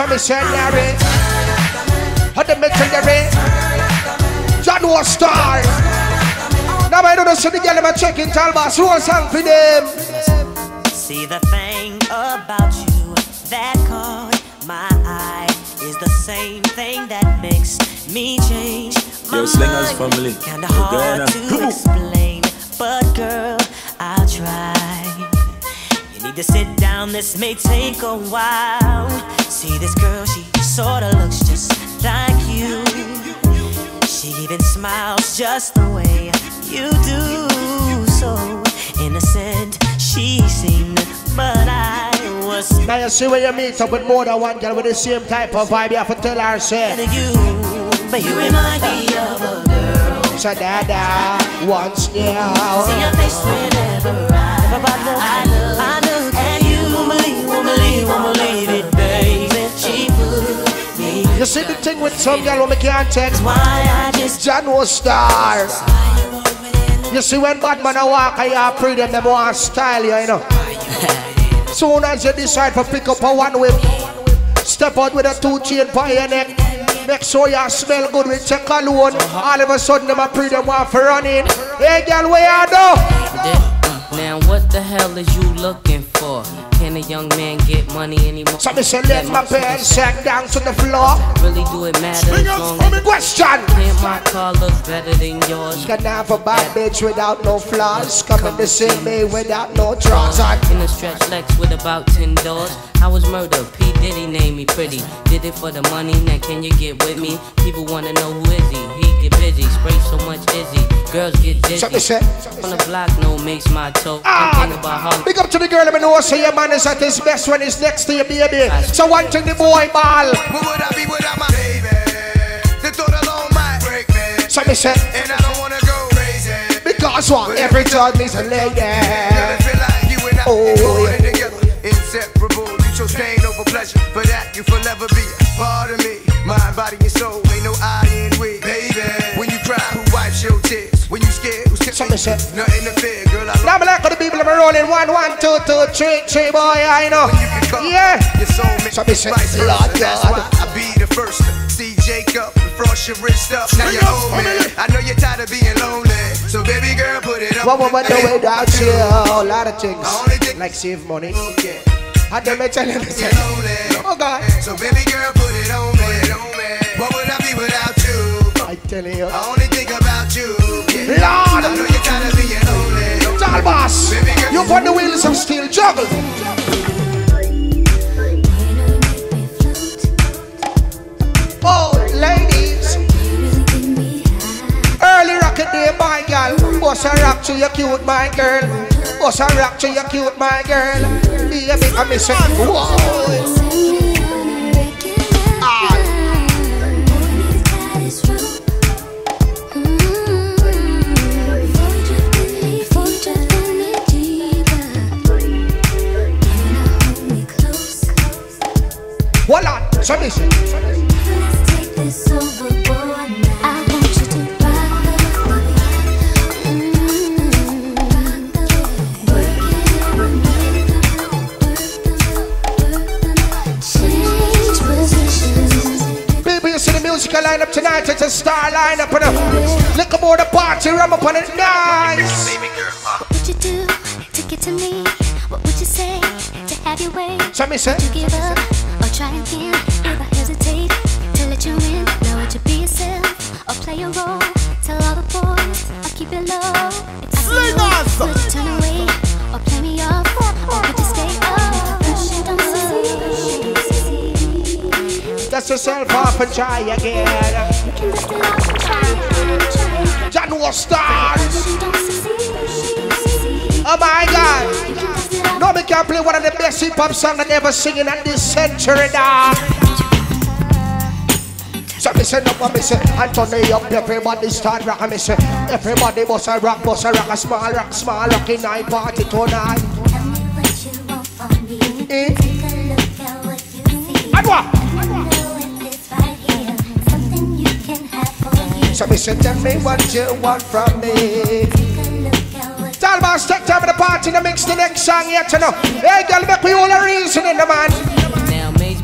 So me say, Larry. How the make Larry? John was star. Now I don't see the girl I'm checking Tallboss. Roll song for them. See the thing about you that caught my eye is the same thing that makes me change my Yo, Slingers family. Kinda Yo, hard to explain, but girl, to sit down, this may take a while. See this girl, she sorta looks just like you. She even smiles just the way you do. So innocent she seemed, but I was Now you see when you meet up with more than one girl with the same type of vibe, you have to tell her, say. you, but you remind me of a girl. So dada, once now. See your face whenever I, I look, I look at you. Won't believe, won't believe, won't believe it, baby. You see the thing with some girl when me can't text. Why I just John was star. You see when bad man a walk, I have pray them, them want style you, you know. Soon as you decide to pick up a one whip, step out with a two chain by your neck. Make sure you smell good with your cologne. All of a sudden, them a pray them want for running. Hey, girl, where you do? Now uh, what the hell is you looking for? Can a young man get money anymore? So me say let my pants sack down to the floor. Really do it matter long as Question. Can't my car look better than yours? Can I have a bad bitch without no flaws? Coming to see me without no draws. In a stretch Lex with about 10 doors. I was murdered. P. Diddy named me pretty. Did it for the money. Now can you get with me? People wanna know who is he. He busy. Spray so much dizzy. Girls get dizzy. Something say. On the block, no makes my toe. I'm ah, thinking about how Big up to the girl, let me know say your man is at his best when he's next to your baby. So one thing the boy ball. What would I be without my baby? The thought alone might break me. So me say. And I don't wanna go crazy. Because what? Every time me's a lady. Girl, it feel like you and I Oh, oh, yeah. together. Inseparable. You chose pain over pleasure. For that, you forever be a part of me. Mind, body, and soul. Ain't no I So. Nothing to fear, girl. I Now me like the people are rolling one, one, two, two, three, three, boy, I know. Yeah. So me say, Vice. Lord That's why I be the first see Jacob frost your wrist up. Now you owe me. I know you're tired of being lonely. So baby girl, put it up. What would do without you? A lot of things. Like save money. And then me tell you, me oh God. So baby girl, put it on me. What would I be without you? I tell you. I only think about you. Lord. Tallboss. You put the wheels of steel juggle. Oh, ladies. Early rocket day, my girl. Bust a rock to your cute, my girl. Bust a rock to your cute, my girl. Baby, I miss it. Whoa. Hold on. So listen. People, you see the musical lineup tonight. It's a star lineup. And a look aboard the party. Ram up on it. Nice. Uh. What Would you do to get to me? What would you say to have your way? So me say. Would you give up or try again? In, know would you be yourself or play a role? Tell all the boys I'll keep it low. It's Sling you. us! Would you turn away or play me off? Or would you stay up? Dust yourself off and try again. John was stars. Oh my God. No, we can play one of the best hip hop songs that ever singing at this century now. So me say, no, what me say, it up, everybody start rocking, me say, everybody bust a rock, bust a rock, a small rock, small rock in night party tonight. Eh? And what? You want from me. Take a look at what you see. Adwoa. Adwoa. So me say, tell me what you want from me. Tallboss, take time of the party to mix the next song yet, you know. Hey, girl, make we all a reason in the man.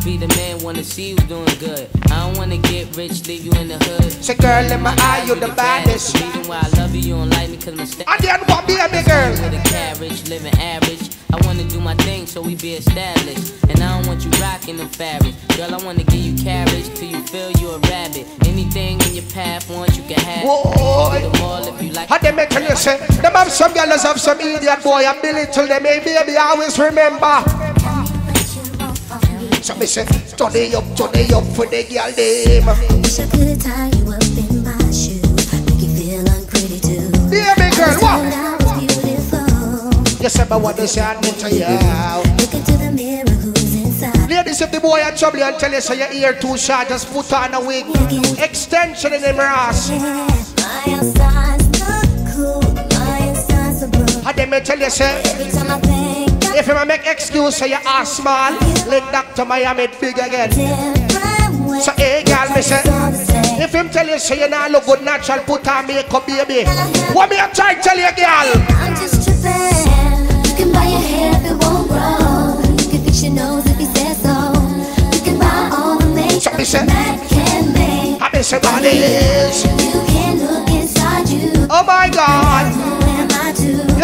Be the man, wanna see you doing good. I don't wanna get rich, leave you in the hood. Say, girl, in my eye, you the baddest. The reason why I love you, you don't like me cause my step. And then what, baby girl? With a carriage, living average. I wanna do my thing so we be established. And I don't want you rocking them fabrics. Girl, I wanna give you carriage till you feel you a rabbit. Anything in your path, once you can have. Whoa. Give them all if you like. And they make you say, them have some girls have some idiot boy and belittle them, hey baby, always remember. So me say, turn it up, turn it up for the girl them. Wish I could tie you up in my shoe, make you feel unpretty too. Baby girl, what? I. You say, but what they say, I need to you. Look into the mirror, who's inside? Ladies, if the boy had trouble and tell you say your ear too short, just put on a wig. Extension in them ass. My outside's not cool, my inside's a blue. And then me tell you say, Every time I think if you make excuse say your ass small, link Dr. Miami big again. So hey, girl, me say, if him tell you say you not look good natural, put on makeup, baby. What me a try tell you, girl? I'm just tripping. You can buy your hair if it won't grow. You can fix your nose if you say so. You can buy all the makeup a man can make. I miss this. You can look inside you. Oh my God.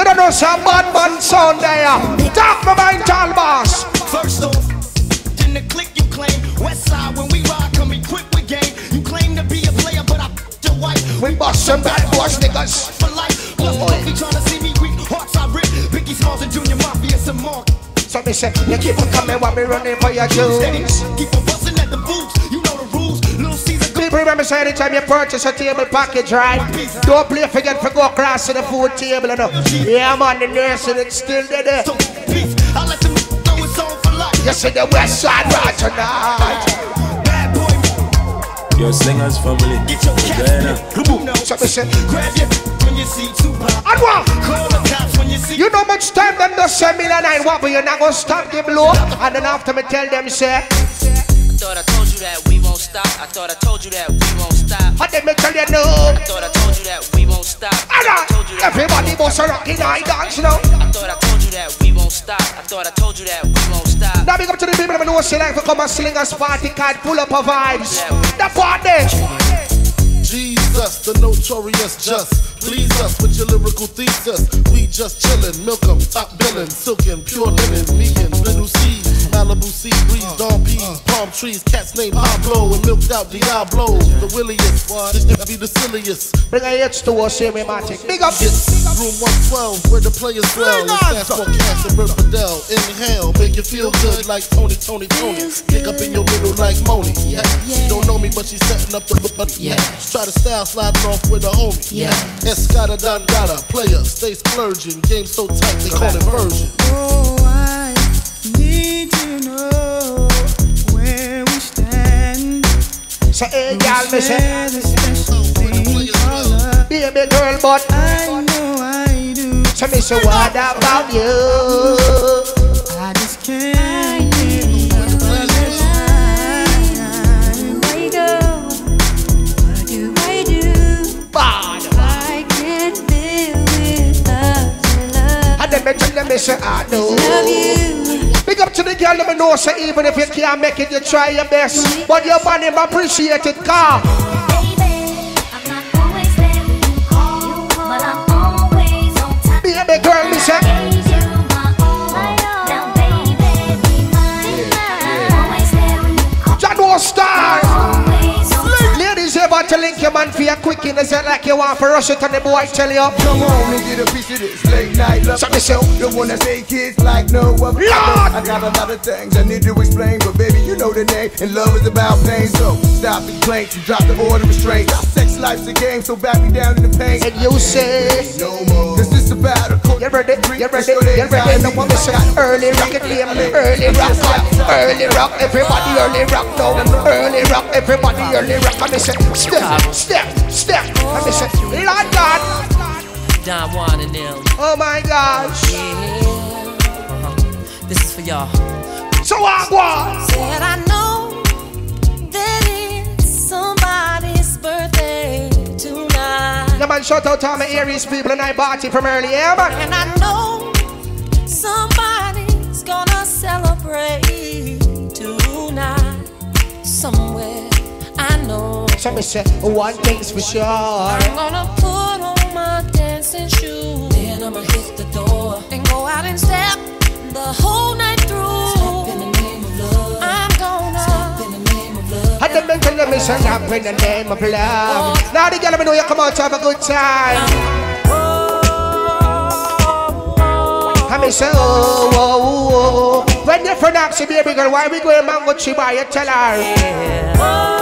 Who am I to? You don't know some bad man sound there. Talk my mind, Tallboss. First off, in the click you claim. West side when we ride, come equipped with game. You claim to be a player, but I your wife. We bust some bad boys niggas. For life, plus don't be trying to see me weak. Hearts I rip. Biggie Smalls and Junior Mafia, some more. So me say, you keep on coming while me running for your juice. Keep on busting at the boots. People remember say anytime you purchase a table package, right? Don't play forget for go across to the food table, you know. Yeah, man, the nursing it's still there. Eh? I let them know it's on for life. You see the west side right tonight. Yo, slingers family. Get your Guyana. So me say, Grab your when you see Tupac. and what? Call the cops when you see. You know much time them just send me the nine what, but you're not gonna stop them low. And then after me tell them say, thought I told you that we won't stop. I thought I told you that we won't stop. and then me tell you no. I thought I told you that we won't stop. I Alright, told you that everybody must rock in I dance, you know. I thought I told you that we won't stop. I thought I told you that we won't stop. Now big up to the people that know say like to come and sling us party card, pull up a vibes. The party. Jesus, the notorious just. Please us with your lyrical thesis. We just chillin', milk 'em, top billin', silkin', pure linen, vegan, little seeds, trees, cats named Pablo, and milked out Diablo, the williest. This nigga be the silliest. Bring a hits to us, here, me matic. Big up. This room 112, where the players dwell. It stands for Cash and Bert Fidel. Inhale, make you feel good like Tony, Tony, Tony. Pick up in your middle like Moni. Yeah. She don't know me, but she's setting up the but yeah. Try to style sliding off with a homie. Yeah. Escada Dandada, player, stay splurging. Game so tight, they call it version. Oh, I need to know So, hey, y'all, me say, Share the special thing called love. baby girl, but I know I do. so me say, what about you? I just can't get enough of this time. Where you go? What do I do? Bad. I can't live without your love. And then me tell them, I know. Love you. Big up to the girl, me know, say, even if you can't make it, you try your best. But your body appreciate it, car. Baby, I'm not always there when you call, but I'm always on time. Baby girl, me say. John was star. To link your man for your quick in the set like you want for rush it and the boy tell you. Come on and get a piece of this late night love. So say, The one that make kids like no other. Lord! I got a lot of things I need to explain, but baby, you know the name. And love is about pain, so stop the complaints and drop the order of restraint. Our sex life's a game, so back me down in the pain. and you say, No more. Cause this about a court. get ready, get ready, get ready. No one say, early rock it, early rock, early rock, everybody early rock now, early rock, everybody early rock. And me say, step, step, oh. step. And me say, Lord God, Don Juan and them. oh my gosh. Uh-huh. This is for y'all. So I want. Said I know that it's somebody's birthday tonight. Yeah, man, shout out to all my Aries people and I party from early, yeah, man. And I know somebody's gonna celebrate tonight. Somewhere I know So me say, one thing's for sure. I'm gonna put on my dancing shoes. Then I'ma hit the door and go out and step the whole night through. Step in the name of love. I'm gonna step in the name of love. And the mental let me sing up in the name of love. Oh. Now the girl, let me know you come out to have a good time. I me say, oh, oh, oh, oh. When your friend asks you, baby girl, why we going mango tree bar, you tell her.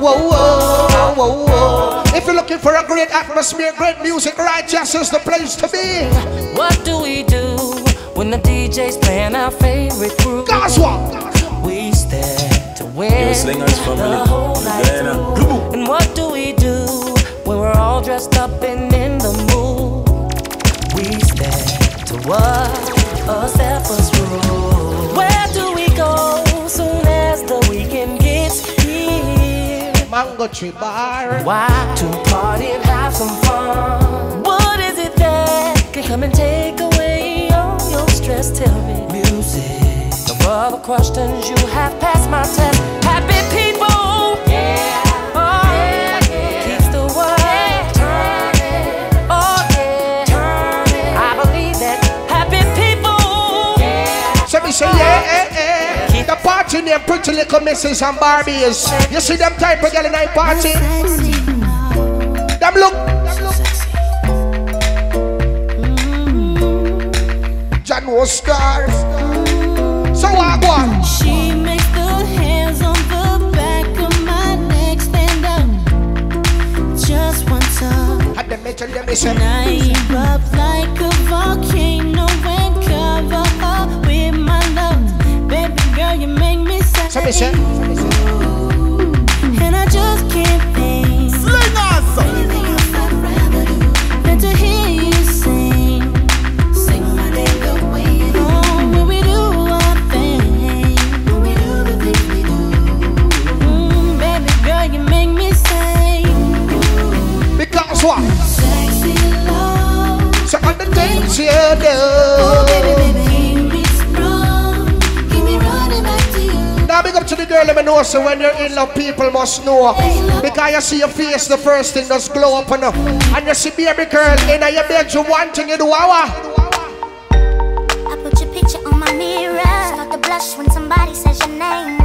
Whoa, whoa, whoa, whoa. If you're looking for a great atmosphere, great music, righteous is the place to be. What do we do when the DJ's playing our favorite group? Guess what? We stand to win Yo, Slingers family. the whole night Guyana. through. And what do we do when we're all dressed up and in the mood? We stand to what a step us mango tree bar. Why? To party and have some fun. What is it that can come and take away all your stress? Tell me. Music. Of all the questions you have passed my test. Happy people. Yeah. Oh, yeah. Keeps the world turning. Oh, yeah. Party name Pretty Little Misses and Barbies. You see them type of girl in that party? Them look. Mm-hmm. John was. So what, what? She makes the hands on the back of my neck stand up. Just one touch. Had them mention them, they say. And I erupt like a volcano Baby girl, you make me say. So me say. And I just can't think. Baby, it's not rather than to hear you sing. Sing my name the way you do. Oh, when we do our thing. When we do the things we do. Mm, baby girl, you make me say. Because what? Sexy love. So all the things you Oh, baby, do. baby, Now big up to the girl, let me know. So when you're in love, people must know. Because you see your face, the first thing does glow up on her. And you see baby girl in your bedroom, one thing you do, hour. I put your picture on my mirror. Start to blush when somebody says your name.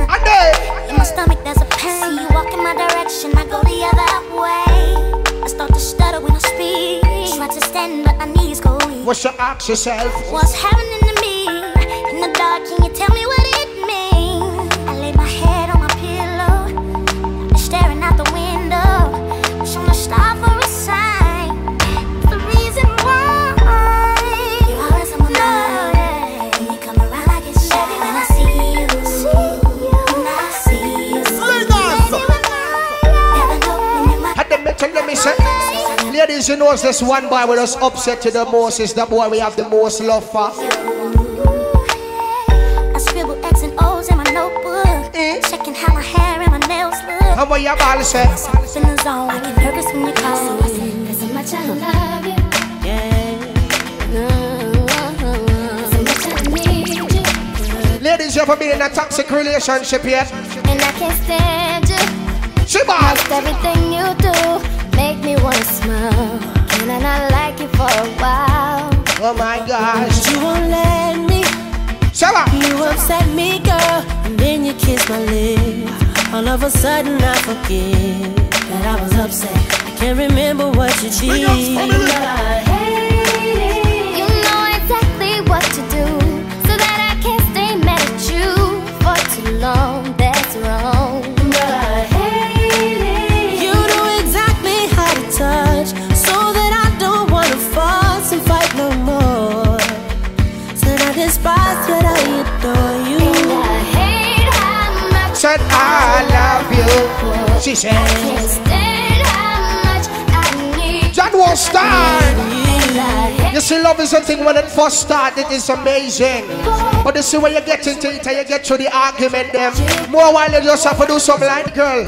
In my stomach, there's a pain. See you walk in my direction, I go the other way. I start to stutter when I speak. Try to stand, but my knees go weak. What's you ask yourself? What's happening to me? In the dark, can you tell me what you know this one boy with us upset to the most is the boy we have the most love for. I scribble X and O's in my notebook. Eh? Checking how my hair and my nails look. How about your ball say? In the zone, I get nervous when you call. Cause so I love you. So much I need you. Ladies, you ever been in a toxic relationship yet? And I can't stand you. She ball. Most everything you do me wanna smile. Can I not like you for a while? Oh my gosh. You won't let me. Shut up. You upset me, girl, and then you kiss my lips. All of a sudden I forget that I was upset. I can't remember what you did. that I love you. She said, That was time. You see, love is something when it first started, it's amazing. But you see, when you get into it and you get to the argument, them more while you yourself do some blind girl,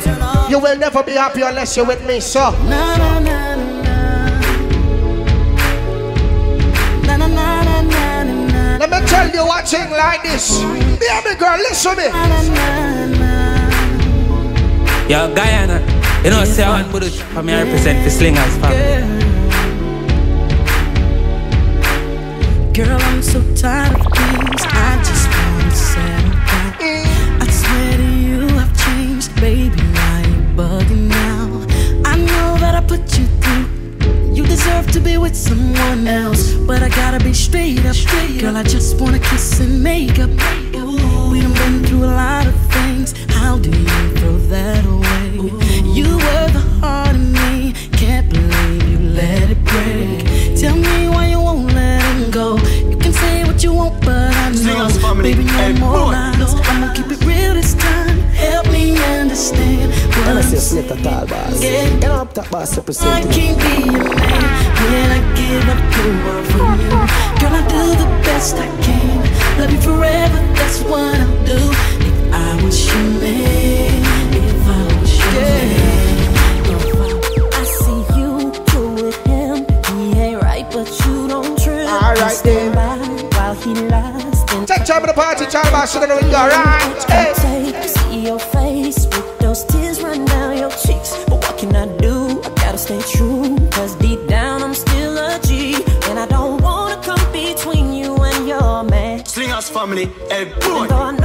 you will never be happy unless you're with me, so. Let me tell you one thing like this. Baby girl, listen to me. Yo, Guyana, you know, say I want to for me I represent the Slingers family. Girl, I'm so tired of things. I just wanna settle down. I swear to you, I've changed, baby. Why you bugging now? I know that I put you through. You deserve to be with someone else, but I gotta be straight up. Girl, I just wanna kiss and make up. We done been through a lot of things. How do you throw that away? You were the heart of me. Can't believe you let it break. Tell me why you won't let him go. You can say what you want, but I know, baby, no more lies. I'ma keep it real this time. Help me understand what I'm saying. I can't be your man when I give up the world for you. Girl, I do the best I can. Love you forever, that's what I'll do right. While he lies, Take of the party, by right. See your face with those tears down your cheeks. But what can I do? I gotta stay true. Cause deep down, I'm still a G. And I don't wanna come between you and your man. Slingers family, hey boy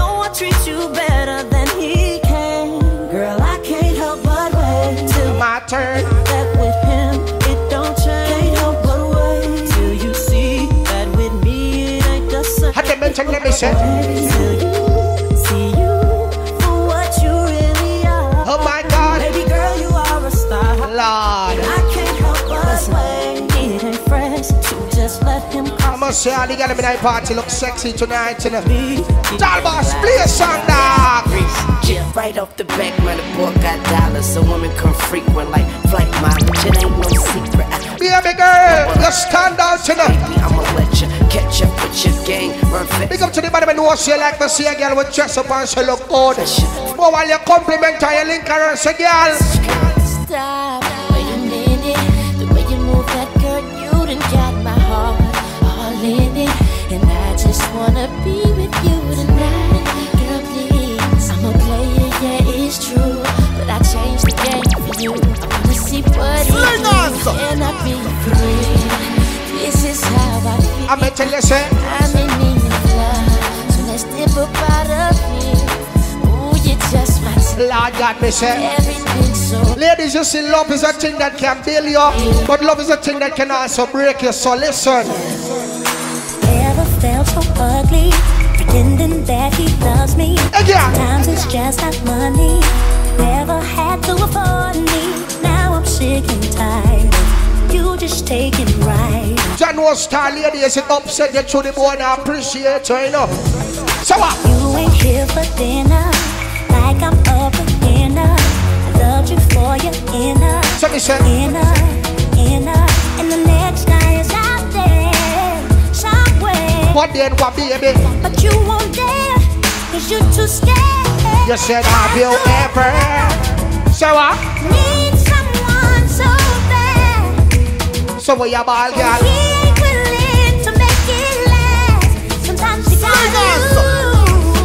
treat you better than he can. Girl, I can't help but wait till my turn. That with him, it don't change. Can't help but wait till you see that with me it ain't the same. Had let me say. I say, the girls in the party look sexy tonight, you know. Boss, play a song, dog. Yeah, right off the back, man, the boy got dollars, so women come frequent like flight mileage. It ain't no secret. I Baby girl, you stand out, you know. I'ma let you catch up with your gang. Run. Big up to the man who say like to see a girl with dress up and she look good. But while you compliment her, you link her and say, girl. Stop, my Lord God, me say. So Ladies, you see, love is a thing that can build you, but love is a thing that can also break you. So listen. Never felt so ugly, pretending that he loves me. Again. Sometimes it's just not money. Never had to afford me. Now I'm sick and tired just taking right. John was star ladies, it upset you to the bone. I appreciate you, you know. So what? You ain't here for dinner, like I'm up for dinner. I loved you for your inner, So say. inner, inner, and the next guy is out there somewhere. What then, what baby? But you won't dare, cause you're too scared. You said, have you ever? So what? Need So what you ball, He ain't willing to make it last. Sometimes you gotta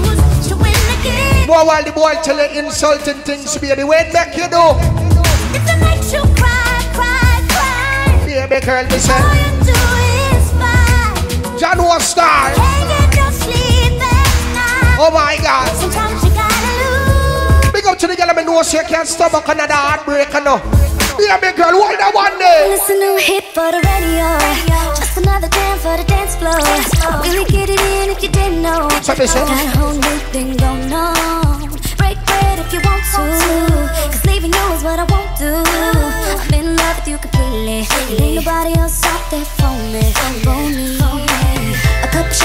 lose to win the game. Boy, while the boy tell you insulting things, baby, wait back you do. If it makes you cry, cry, cry. Baby girl, say. All you do is fight. John was star. Can't get no sleep at night. Oh my God. Sometimes you gotta lose. Big up to the girl, I know she can't stomach another heartbreak, you know. Baby girl, hold that one day. Listen to a hit for the radio. Just another jam for the dance floor. Really get it in if you didn't know. So they say- Got a whole new thing going on. Break bread if you want to. Cause leaving you is what I won't do. I'm in love with you completely. Ain't nobody else out there for me. For me.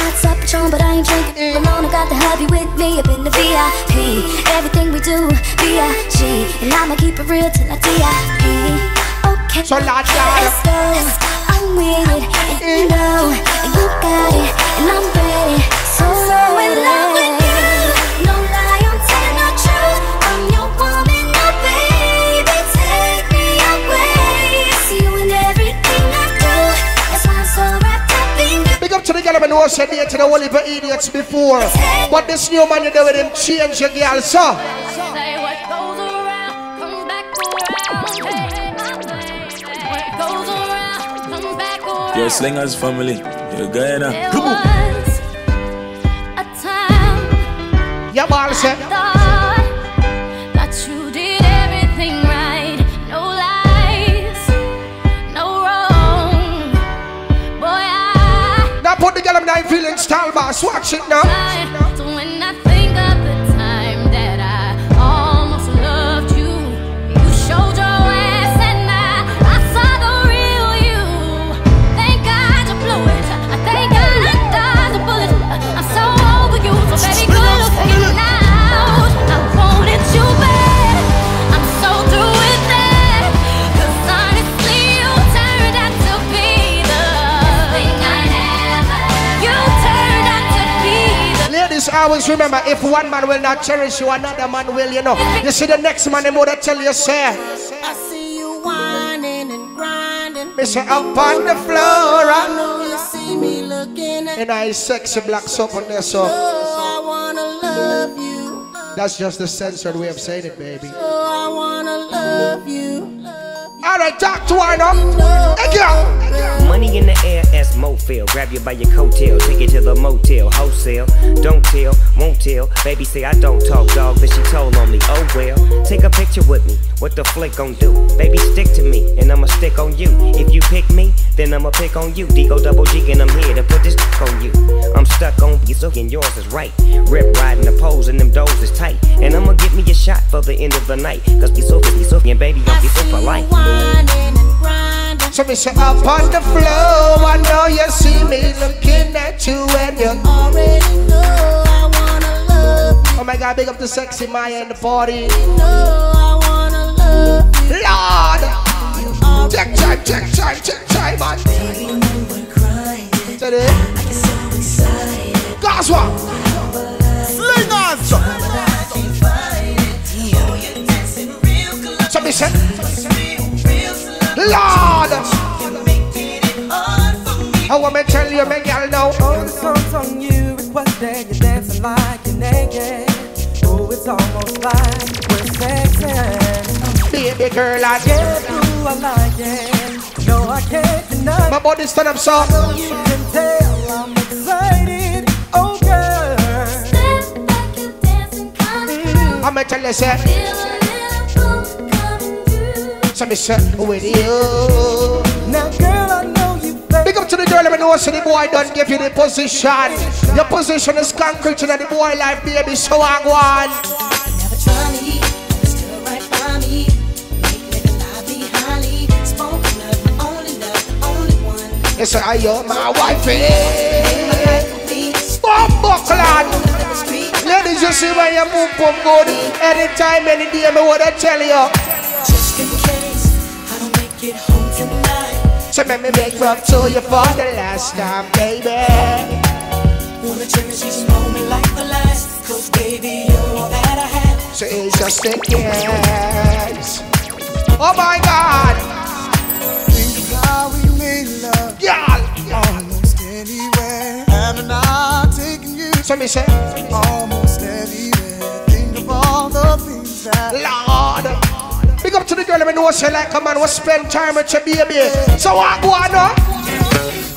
A couple shots up Patron, but I ain't drinking alone. I got the hubby with me up in the VIP. Everything we do, B.I.G. And I'ma keep it real till I D.I.P. Okay, So let's go. I'm with it, and you know, and you got it, and I'm ready. So, in love with you. Big up to the girl, I know she dated a whole heap of idiots before. But this new man you do with him change your girl, so. Say what goes around comes back around. Hey, hey, what goes Tallboss. Watch it now. So when I always remember if one man will not cherish you, another man will, you know. You see the next man, the mother tell you, say. I see you whining and grinding. Me say up on the floor. I know you see me looking at And I sexy black soap on there, so oh, I wanna love you. that's just the censored way of saying it, baby. Oh, I wanna love you. Alright, talk to her now. Hey, girl. Money in the air as Mofil. Grab you by your coattail, take you to the motel, wholesale. Don't tell, won't tell. Baby say I don't talk, dog, but she told on me. Oh well, take a picture with me. What the flick gon' do? Baby, stick to me, and I'ma stick on you. If you pick me, then I'ma pick on you. Digo double G, and I'm here to put this on you. I'm stuck on you, so and yours is right. Rip riding the poles, and them doors is tight. And I'ma give me a shot for the end of the night. Cause be so, be so, and baby, don't be so polite. So me say up on the floor. I know you see me looking at you and you already know I wanna love You. Oh my God, big up the sexy Maya in the party. know I wanna love You. Lord, check time, check time, check time, man. Steady. Guess what? Slingers. So me say, Lord. I want me tell you, me girl now. Oh, the song's on you, requested you're dancing like you're naked. Oh, it's almost like we're sexing. Baby girl, I Yeah, ooh, I like it. No, I can't deny. My body stand up, so. You can tell I'm excited. Oh, girl. I'm gonna tell you, say. Me say, with you. Now, girl, I know you Big up to the girl, let me know so the boy don't give you the position. Your position is concrete in the boy life, baby, so I go on. You say, I you my buckland. Ladies, you see when you move from good. Anytime, any day, me wanna tell you. Just in case I don't make home tonight. So let me make love to you for the last time, baby. Wanna cherish each moment like the last. Cause baby, you're all that I have. So it's just a kiss. Oh my God. Think of how we made love. Y'all. Almost anywhere. Haven't I taken you? So me say. Almost everywhere. Think of all the things that. Lord. Big up to the girl, let me know say like a man will spend time with your baby. So what go on?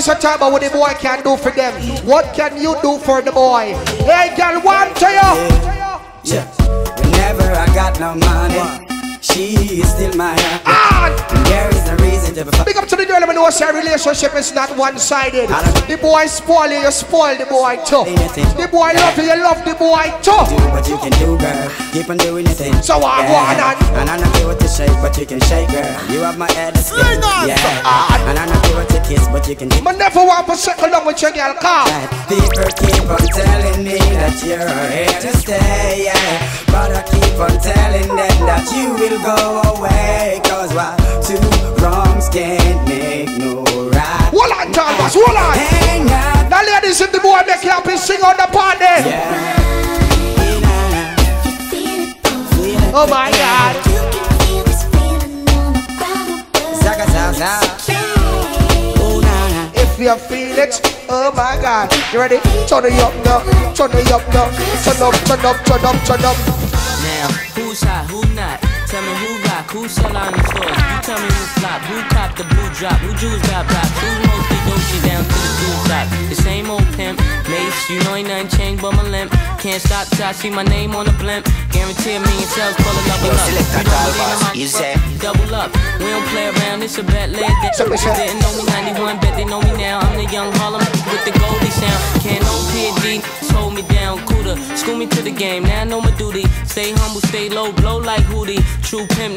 Some y'all always a talk about what the boy can do for them. What can you do for the boy? Hey girl, one to you. Yeah. Whenever I got no money, she is still my ah! there is no reason to be Big up to the girl, I know say relationship is not one-sided. The boy spoil you, you spoil the boy too. The boy love you, you love the boy too. do what you can do, girl. Keep on doing your thing. So I go on and- And I know what to shake, but you can shake, girl. You have my head to spin. Yeah. And I know what to kiss, but you can I never want to settle down with your girl car. People keep on telling me that you're here to stay, yeah. But I keep on telling them that you will go away. Cause why two wrongs can't make no right. Hold on, Thomas, hold on. Hang out. Now, ladies, if the boy make you happy, sing on the party. Oh my God. Oh. If you feel it, oh my God. You ready? Turn it up now. Turn it up now. Turn up, turn up, turn up, turn up. Now, who's hot, who not? Tell me who rock, who sell out in the stores? You tell me who flop, who cop the blue drop, who Jews got blocks, who's mostly Dolce down to the blue top. The same old pimp, Mase, you know ain't nothing changed but my limp. Can't stop till I see my name on the blimp. Guarantee a million sales, pull up, Yo, up. select don't believe in you say. Double up, we don't play around, it's a bet, it down. So Didn't know me 91, bet they know me now. I'm the young Harlem with the Goldie sound. Can't no PD, hold me down, cooler. School me to the game, now I know my duty. Stay humble, stay low, blow like Hootie. True pimp,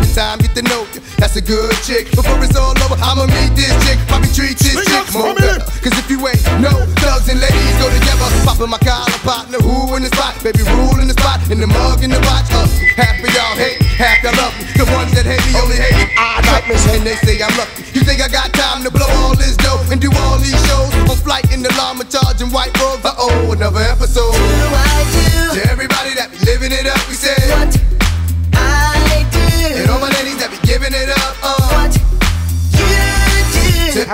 Time, get to know you. That's a good chick. Before it's all over, I'ma meet this chick. Probably treat this chick more better. Cause if you ain't no thugs and ladies go together, popping my collar, partner, who in the spot? Baby, rule in the spot, in the mug, in the watch. Uh, half of y'all hate, half y'all love me. The ones that hate me only hate me. I like me, and they say I'm lucky. You think I got time to blow all this dough and do all these shows? On flight in the llama, charging white robes. Uh oh, another episode.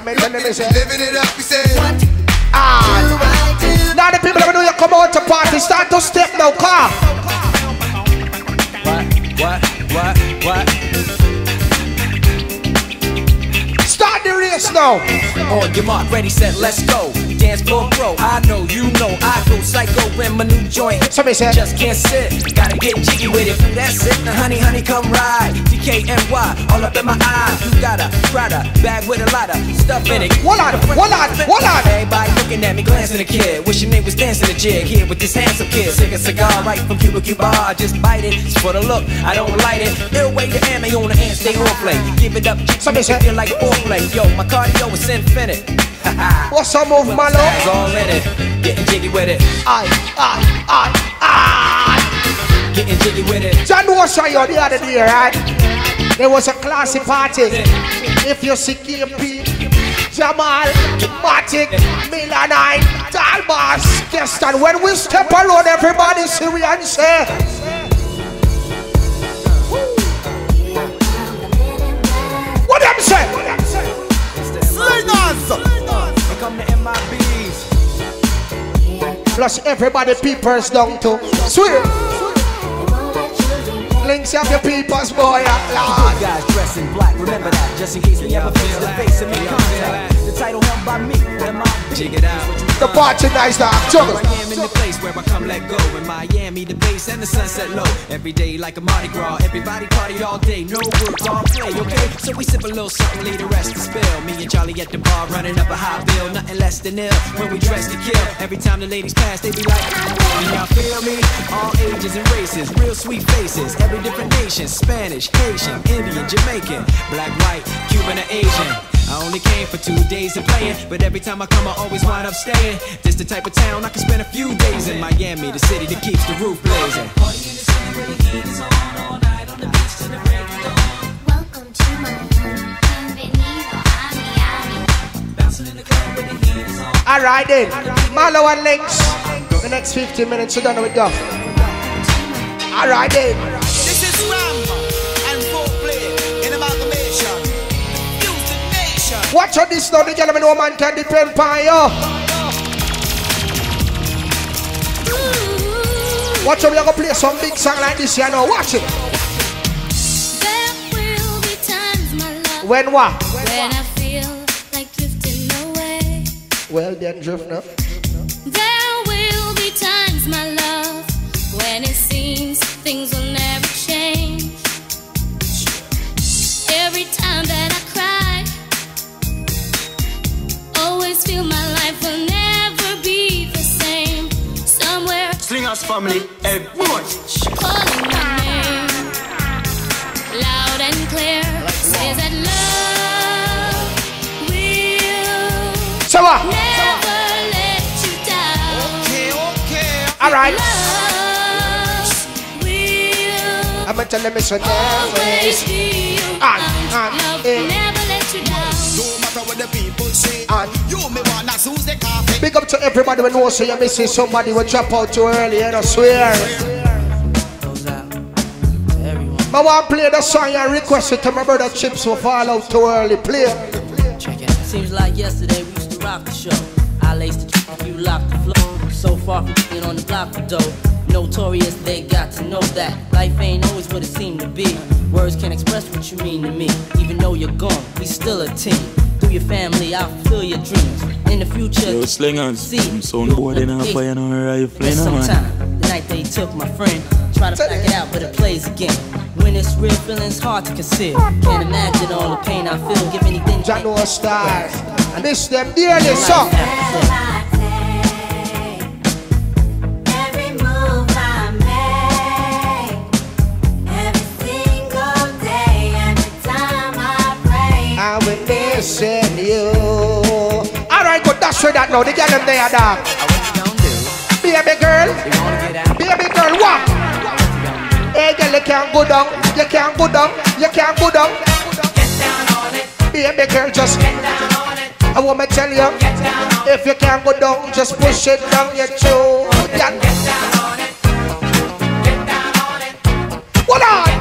Do. I mean, let me say. Living it up, we say what Ah. Now the people that know you come out to party, start to step now, car. Now. On your mark, ready, set, let's go. Dance floor pro, I know, you know, I go psycho when my new joint. Somebody said, just can't sit. Gotta get jiggy with it. That's it. Now, honey, honey, come ride. DKNY, all up in my eyes. You got a Prada bag with a lot of stuff in it. Hold on, hold on, hold on. Everybody looking at me, glancing at the kid. Wishing they was dancing a jig here with this handsome kid. Sick a cigar right from Cuba Cuba. I just bite it. It's for the look, I don't light it. Ill way to ammo on the hand, stay on play. Give it up, somebody say feel like foreplay. Yo, my cardio is infinite. What's up, move, Malo? It's all in it. Getting jiggy with it. Aye, aye, aye, aye. Getting jiggy with it. John was saw you the other day, right? There was a classy party. If you see KP, Jamal, Matic, Milanine, Dalbas, guest, and when we step around, everybody see we and say. Plus everybody peepers down to swear. Links up your peepers, boy, at Good guys dressed in black, remember that, just in case we ever face the face and make contact. The title held by me, Check it out. The party nice dog, juggle. I am in the place where I come let go. In Miami, the bass and the sunset low. Every day like a Mardi Gras. Everybody party all day, no work, all play, okay? So we sip a little something, leave the rest to spill. Me and Charlie at the bar running up a high bill, nothing less than ill. When we dress to kill, every time the ladies pass, they be like, y'all feel me? All ages and races, real sweet faces, every different nation Spanish, Haitian, Indian, Jamaican, black, white, Cuban, or Asian. I only came for two days of playing, but every time I come, I always wind up staying. This the type of town I can spend a few days in Miami, the city that keeps the roof blazing. All right then, Malo and Links. The next 15 minutes, you done with go. All right then. Watch out this now, the gentleman no man can depend upon you. Watch out, we are gonna play some big song like this, you know. Watch it. When what? When I feel like drifting away, Well, then drift now. there will be times, my love, when it seems things will Somewhere Slingers family, hey boy. calling my name, loud and clear, says that love will So what? never let you down. Okay, okay. All right. Love will I'm gonna tell them it's a always be Ah, ah, Love eh. will never let you down. No matter what the people say, And you me wanna choose the coffee. big up to everybody who knows so you're missing somebody will drop out too early, and I swear. I want to play the song you requested to my brother Chips will fall out too early. Play. Seems like yesterday we used to rock the show. I laced the track, you locked the flow. So far from being on the block for dough. Notorious, they got to know that life ain't always what it seemed to be. Words can't express what you mean to me. Even though you're gone, we still a team. Through your family, I'll fulfill your dreams. In the future, Yo, slingers. see. I'm soundboard in a fire and a rifle in And sometime, the night they took my friend, try to back it out, but it plays again. When it's real, feelings hard to conceal. Can't imagine all the pain I feel. Give anything. Jano stars. And this them dearly song. Watch for that now. The girl them there, dog. Baby girl. Baby girl, what? Hey girl, you can't go down. You can't go down. You can't go down. Baby girl, just. get down on it. I want to tell you, if you can't go down, just push it down your throat. Yeah. Hold on.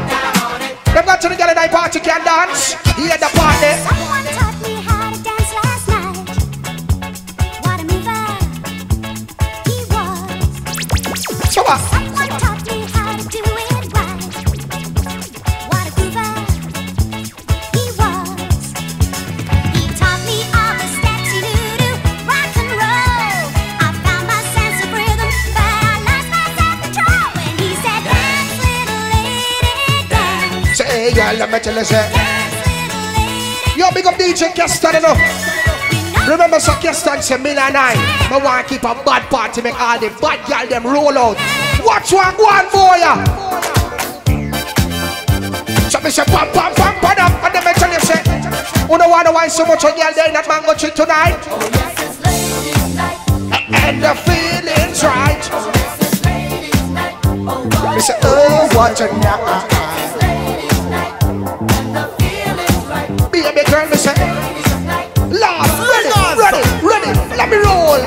Them got to the girl night party can dance. Hear the party. Say, hey girl, let me tell you, say. Yo, big up DJ Keston, you know. Remember, so Keston say, me and I, I want to keep a bad party, make all the bad girl them roll out. Watch one, go on, boy. So me say, pam, pam, pam, pam, pam, and then me tell you, say, you don't want to wine so much on girl there in that mango tree tonight. And the feeling's right. Me say, oh, what a night. Girl, me say, Lord, ready, ready, ready, let me roll.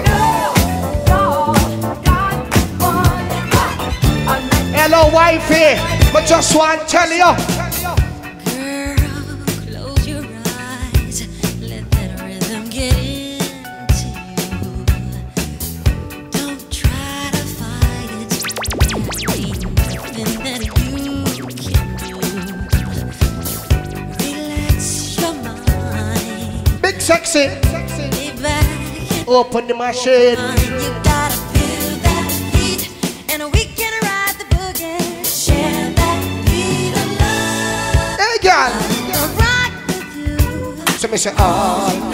Hello, wifey, but just want to tell you. Sexy. Open the machine. You gotta feel that heat, and we can ride the boogie. Share that beat of love. Hey, girl. Rock with you. So me say, oh.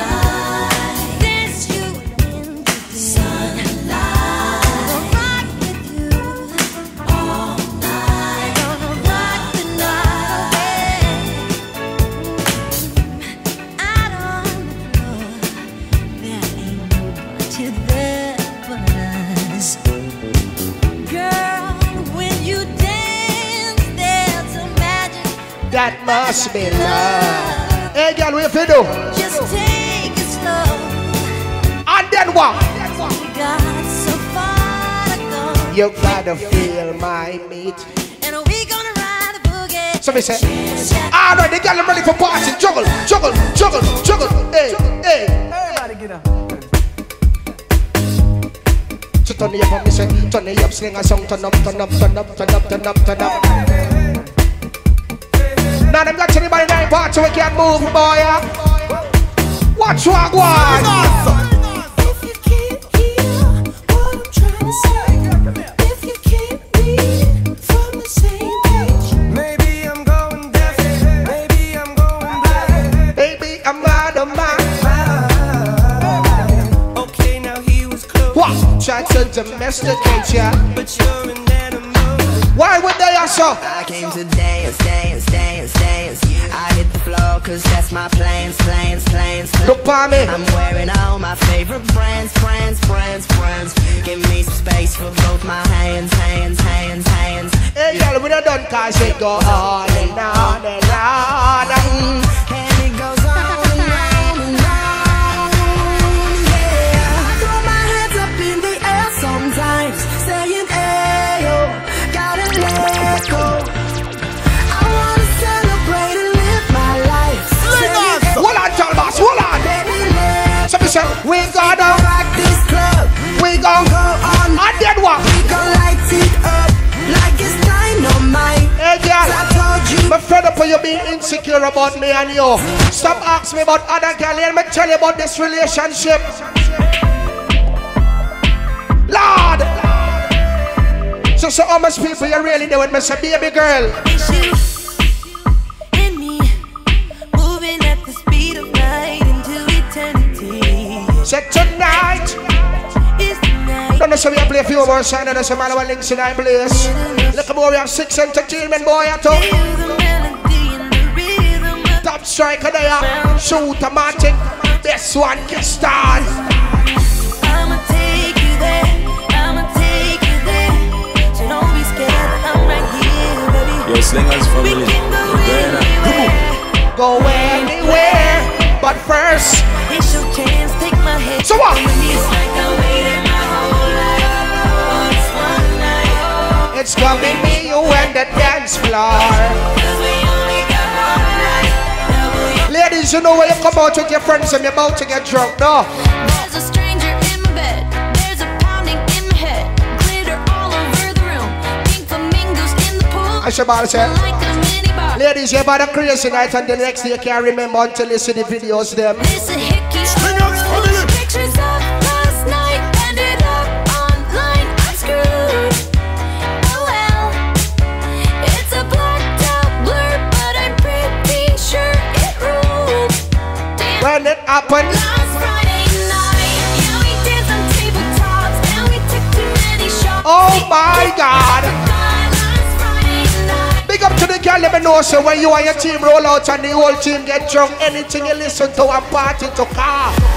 Must love. Hey, girl, what you do? Just take it slow. And then what? We got so far to go. You gotta feel my meat. And we gonna ride the boogie. So me say, all right, the girl I'm ready for party. Juggle, juggle, juggle, juggle. Hey, hey. Everybody get up. So turn it up, me say, turn it up, sing a song, turn up, turn up, turn up, turn up, turn up, turn up. Now them got anybody nine party we can't move, boy. yeah? Watch what go on. Maybe I'm going deaf. Maybe I'm going blind. Baby, I'm out of my Okay, now he was close. What? Try to domesticate ya. But you're an animal. Why would they also? I came to by me. I'm wearing all my favorite brands, brands, brands, brands. Give me some space for both my hands, hands, hands, hands. Hey, girl, we not done cause it go on and on and I'm fed up with you being insecure about me and you. Stop asking me about other girl. Let me tell you about this relationship. Lord. So, so how much people you really doing, Mr. Baby girl? It's you and me moving at the speed of light into eternity. Say tonight. It's the night. Don't know so we play a few more signs and some other links in our place. Look more we have six entertainment boy at home striker. Shoot a magic. This one can start. Yo, slingers family. We can go anywhere. Go anywhere. But first, it's your chance. Take my. So what? It's like I waited my whole life. It's to me, you, and the dance floor. Ladies, you know when you come out with your friends and you're about to get drunk, no? There's a stranger in my bed. There's a pounding in my head. Glitter all over the room. Pink flamingos in the pool. I should about to say. Like a mini bar. Ladies, you about a crazy night and the next day you can't remember until you see the videos them. Shots. oh my God. Big up to the girl, let me know so when you and your team roll out and the whole team get drunk, anything you listen to a party to car.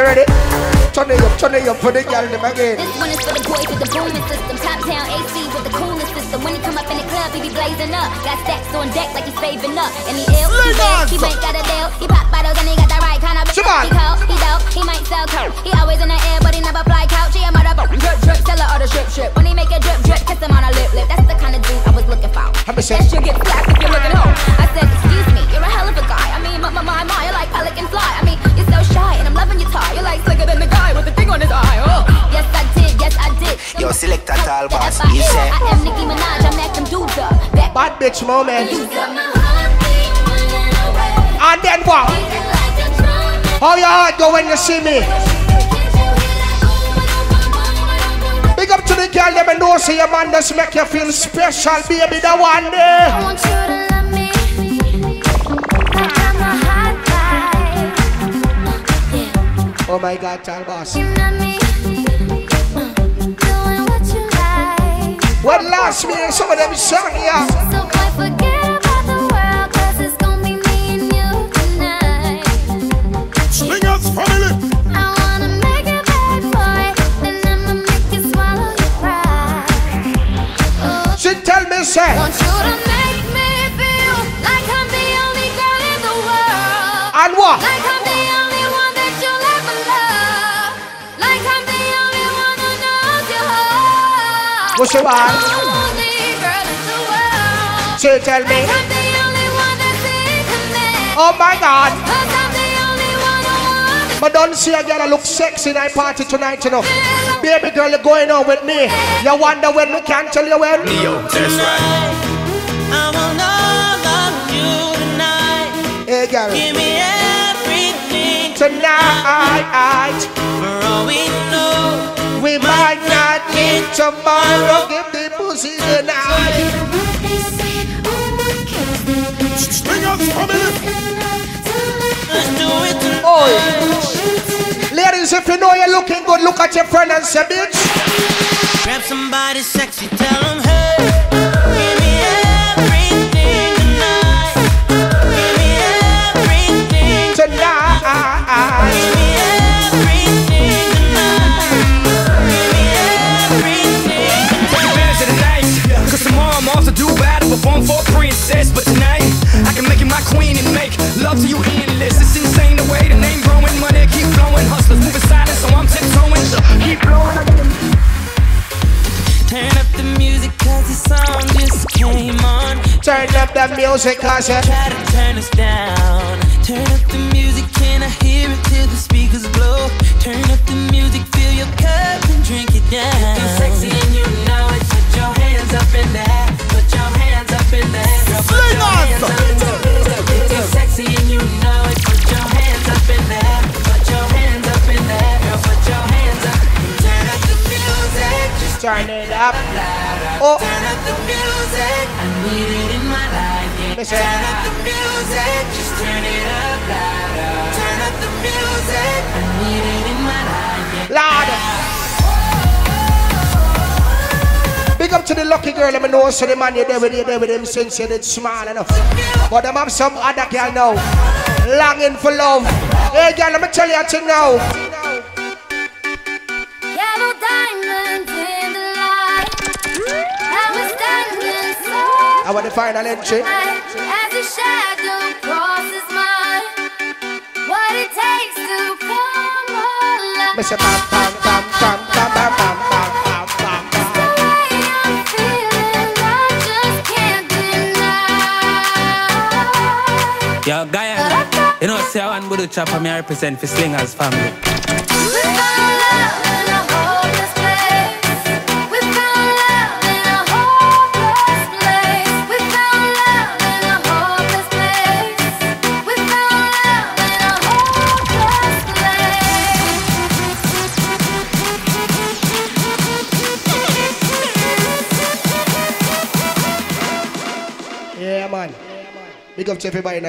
You ready? Turn it up, turn it up for the girl, them again. This one is for the boys with the booming system. Top down AC with the coolest system. When he come up in the club, he be blazing up. Got stacks on deck like he's saving up. And he ill, he bad, he ain't got a deal. He pop bottles and he got the right kind of bitch. He cold, he dope, he might sell coke. He always in the air, but he never fly couch. He a motherfucker. Drip, drip, sell her all the drip, drip. When he make a drip, drip, kiss him on a lip, lip. That's the kind of dude I was looking for. That should get slapped if you're looking home. I said, excuse me, you're a hell of a guy. I mean, my, my, my, my, you're like pelican fly. I mean, you're so shy, and I'm loving your tie. You're like slicker than the guy with the thing on his eye. Oh, yes, I did, yes, I did. Yo, select a tall boss. F.I.L., You say. I am Nicki Minaj, I met them dudes up. Back Bad bitch moment. you got my heartbeat running away. And then what? How your heart go when you see me? Big up to the girl, let me know so your man just make you feel special, baby. The one eh? I day. Oh my God, Tallboss. You love me, uh, doing what you like. What last me and some of them song yeah. So boy, forget about the world, 'cause it's gonna be me and you tonight. Slingers family. I wanna make you bad boy, then I'ma make you swallow your pride. Oh, She tell me, say, What she want? Only girl in the world. She tell me, I'm the only one that's in command. oh my God. 'Cause I'm the only one who wants But don't see a girl that look sexy in our party tonight, you know. Baby girl, you're going on with me. You wonder when we can't tell you when. Yo, that's right. I will not love you tonight. Hey girl, Give me everything tonight for all we know. We might not meet tomorrow. Give the pussy tonight. Oh, ladies, if you know you're looking good, look at your friend and say, bitch. Grab somebody sexy, tell them, hey. My queen and make love to you endless. It's insane the way the name growing, money keep flowing. Hustlers moving silent, so I'm tiptoeing. Keep blowing. Turn up the music cause the song just came on. Turn up the music, cause you Try to turn us down. Turn up the music, can I hear it till the speakers blow? Turn up the music, fill your cup and drink it down. If you're sexy and you know it, put your hands up in there. Put your hands up in there. Girl, put your hands up in there. If turn it up. Oh. Turn up the music. I need it in my life. Yeah. Turn up the music. Just turn it up louder. Turn up the music. I need it in my life. Yeah. Loud. Big up to the lucky girl, let me know so the man you there with you there with him since you did small enough. But them have some other girl now. Longing for love. Hey, girl, let me tell you a thing now. I want the final entry. As a shadow crosses mine, what it takes to come alive. Mr. Bam, bam, bam, bam, bam, bam, bam, bam. Yo, Guyana, you know, see, I want to chop for me, I represent for Slingers family. Big up to everybody in